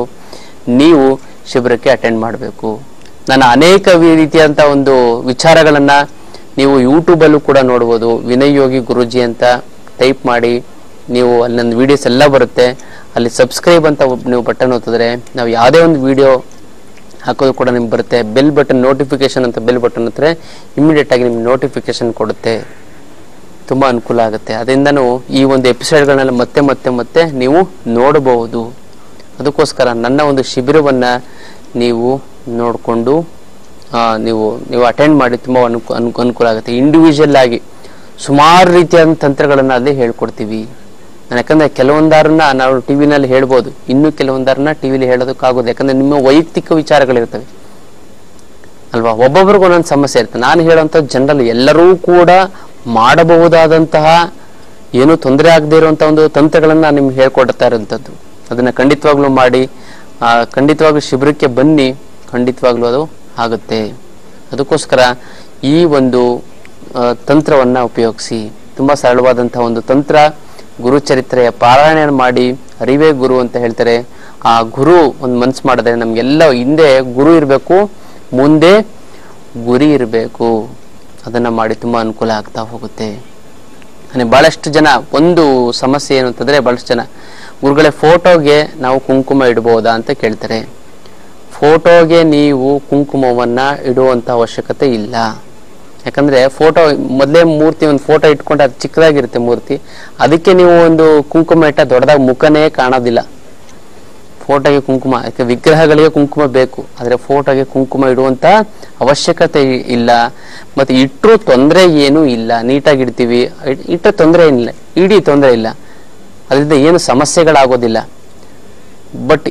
ನೀವು ಶಿಬಿರಕ್ಕೆ ಅಟೆಂಡ್ ಮಾಡಬೇಕು. ನಾನು ಅನೇಕ ರೀತಿಯಾದಂಥ ಒಂದು ವಿಚಾರಗಳನ್ನ ನೀವು ಯೂಟ್ಯೂಬಲ್ಲೂ ಕೂಡ ನೋಡ್ಬೋದು. ವಿನಯ್ ಯೋಗಿ ಗುರುಜಿ ಅಂತ ಟೈಪ್ ಮಾಡಿ ನೀವು ಅಲ್ಲಿ ನನ್ನ ವೀಡಿಯೋಸ್ ಎಲ್ಲ ಬರುತ್ತೆ. ಅಲ್ಲಿ ಸಬ್ಸ್ಕ್ರೈಬ್ ಅಂತ ನೀವು ಬಟನ್ ಒತ್ತಿದ್ರೆ ನಾವು ಯಾವುದೇ ಒಂದು ವಿಡಿಯೋ ಹಾಕೋದು ಕೂಡ ನಿಮ್ಗೆ ಬರುತ್ತೆ. ಬೆಲ್ ಬಟನ್ ನೋಟಿಫಿಕೇಶನ್ ಅಂತ ಬೆಲ್ ಬಟನ್ ಹತ್ರ ಇಮ್ಮಿಡಿಯೇಟಾಗಿ ನಿಮ್ಗೆ ನೋಟಿಫಿಕೇಶನ್ ಕೊಡುತ್ತೆ. ತುಂಬಾ ಅನುಕೂಲ ಆಗುತ್ತೆ. ಅದರಿಂದನೂ ಈ ಒಂದು ಎಪಿಸೋಡ್ಗಳನ್ನೆಲ್ಲ ಮತ್ತೆ ಮತ್ತೆ ಮತ್ತೆ ನೀವು ನೋಡಬಹುದು. ಅದಕ್ಕೋಸ್ಕರ ನನ್ನ ಒಂದು ಶಿಬಿರವನ್ನ ನೀವು ನೋಡಿಕೊಂಡು ನೀವು ನೀವು ಅಟೆಂಡ್ ಮಾಡಿ ತುಂಬಾ ಅನುಕೂ ಅನುಕೂ- ಅನುಕೂಲ ಆಗುತ್ತೆ. ಇಂಡಿವಿಜುವಲ್ ಆಗಿ ಸುಮಾರು ರೀತಿಯ ತಂತ್ರಗಳನ್ನು ಅಲ್ಲಿ ಹೇಳ್ಕೊಡ್ತೀವಿ. ಯಾಕಂದ್ರೆ ಕೆಲವೊಂದಾರನ್ನ ನಾವು ಟಿವಿನಲ್ಲಿ ಹೇಳ್ಬೋದು. ಇನ್ನು ಕೆಲವೊಂದಾರನ್ನ ಟಿವಿಲಿ ಹೇಳೋದಕ್ಕಾಗೋದು ಯಾಕಂದ್ರೆ ನಿಮ್ಮ ವೈಯಕ್ತಿಕ ವಿಚಾರಗಳಿರ್ತವೆ. ಅಲ್ವಾ? ಒಬ್ಬೊಬ್ರಿಗೂ ಒಂದೊಂದು ಸಮಸ್ಯೆ ಇರುತ್ತೆ. ನಾನು ಹೇಳುವಂತ ಜನರಲ್ ಎಲ್ಲರೂ ಕೂಡ ಮಾಡಬಹುದಾದಂತಹ ಏನು ತೊಂದರೆ ಆಗದೇ ಇರುವಂಥ ಒಂದು ತಂತ್ರಗಳನ್ನು ನಾನು ನಿಮ್ಗೆ ಹೇಳ್ಕೊಡ್ತಾ ಇರೋಂಥದ್ದು ಅದನ್ನ ಖಂಡಿತವಾಗ್ಲೂ ಮಾಡಿ ಖಂಡಿತವಾಗ್ಲೂ ಶಿಬಿರಕ್ಕೆ ಬನ್ನಿ. ಖಂಡಿತವಾಗ್ಲೂ ಅದು ಆಗುತ್ತೆ. ಅದಕ್ಕೋಸ್ಕರ ಈ ಒಂದು ತಂತ್ರವನ್ನು ಉಪಯೋಗಿಸಿ. ತುಂಬಾ ಸರಳವಾದಂತಹ ಒಂದು ತಂತ್ರ, ಗುರುಚರಿತ್ರೆಯ ಪಾರಾಯಣ ಮಾಡಿ, ಅರಿವೇ ಗುರು ಅಂತ ಹೇಳ್ತಾರೆ. ಆ ಗುರು ಒಂದು ಮನ್ಸು ಮಾಡಿದ್ರೆ ನಮ್ಗೆಲ್ಲ ಹಿಂದೆ ಗುರು ಇರಬೇಕು ಮುಂದೆ ಗುರಿ ಇರಬೇಕು. ಅದನ್ನು ಮಾಡಿ ತುಂಬ ಅನುಕೂಲ ಆಗ್ತಾ ಹೋಗುತ್ತೆ. ಅಂದರೆ ಭಾಳಷ್ಟು ಜನ, ಒಂದು ಸಮಸ್ಯೆ ಏನು ಅಂತಂದರೆ ಭಾಳಷ್ಟು ಜನ, ಗುರುಗಳೇ ಫೋಟೋಗೆ ನಾವು ಕುಂಕುಮ ಇಡ್ಬೋದಾ ಅಂತ ಕೇಳ್ತಾರೆ. ಫೋಟೋಗೆ ನೀವು ಕುಂಕುಮವನ್ನು ಇಡುವಂಥ ಅವಶ್ಯಕತೆ ಇಲ್ಲ. ಯಾಕಂದರೆ ಫೋಟೋ, ಮೊದಲೇ ಮೂರ್ತಿ, ಒಂದು ಫೋಟೋ ಇಟ್ಕೊಂಡು ಅದು ಚಿಕ್ಕದಾಗಿರುತ್ತೆ ಮೂರ್ತಿ. ಅದಕ್ಕೆ ನೀವು ಒಂದು ಕುಂಕುಮ ಇಟ್ಟ ದೊಡ್ಡದಾಗಿ ಮುಖನೇ ಕಾಣೋದಿಲ್ಲ. ಫೋಟೋಗೆ ಕುಂಕುಮ, ಯಾಕೆ ವಿಗ್ರಹಗಳಿಗೆ ಕುಂಕುಮ ಬೇಕು, ಆದರೆ ಫೋಟೋಗೆ ಕುಂಕುಮ ಇಡುವಂತ ಅವಶ್ಯಕತೆ ಇಲ್ಲ. ಮತ್ತೆ ಇಟ್ಟರು ತೊಂದರೆ ಏನೂ ಇಲ್ಲ, ನೀಟಾಗಿ ಇಡ್ತೀವಿ, ಇಟ್ಟರೆ ತೊಂದರೆ ಏನಿಲ್ಲ, ಇಡೀ ತೊಂದರೆ ಇಲ್ಲ. ಅದರಿಂದ ಏನು ಸಮಸ್ಯೆಗಳಾಗೋದಿಲ್ಲ. ಬಟ್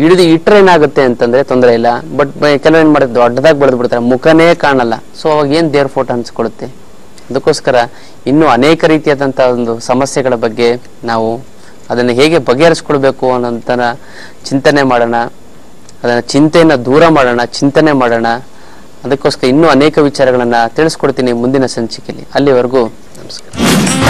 ಹಿಡಿದು ಇಟ್ಟರೆ ಏನಾಗುತ್ತೆ ಅಂತಂದ್ರೆ ತೊಂದರೆ ಇಲ್ಲ. ಬಟ್ ಕೆಲವು ಏನ್ ಮಾಡುತ್ತೆ ದೊಡ್ಡದಾಗಿ ಬೆಳೆದು ಬಿಡ್ತಾರೆ, ಮುಖನೇ ಕಾಣಲ್ಲ. ಸೊ ಅವಾಗ ಏನು ದೇವ್ರ ಫೋಟೋ ಅನ್ಸ್ಕೊಳ್ಳುತ್ತೆ ಅದಕ್ಕೋಸ್ಕರ ಇನ್ನು ಅನೇಕ ರೀತಿಯಾದಂಥ ಒಂದು ಸಮಸ್ಯೆಗಳ ಬಗ್ಗೆ ನಾವು ಅದನ್ನು ಹೇಗೆ ಬಗೆಹರಿಸ್ಕೊಳ್ಬೇಕು ಅನ್ನೋಂತ ಚಿಂತನೆ ಮಾಡೋಣ, ಅದನ್ನು ಚಿಂತೆಯನ್ನು ದೂರ ಮಾಡೋಣ, ಚಿಂತನೆ ಮಾಡೋಣ. ಅದಕ್ಕೋಸ್ಕರ ಇನ್ನೂ ಅನೇಕ ವಿಚಾರಗಳನ್ನು ತಿಳಿಸ್ಕೊಡ್ತೀನಿ ಮುಂದಿನ ಸಂಚಿಕೆಯಲ್ಲಿ. ಅಲ್ಲಿವರೆಗೂ ನಮಸ್ಕಾರ.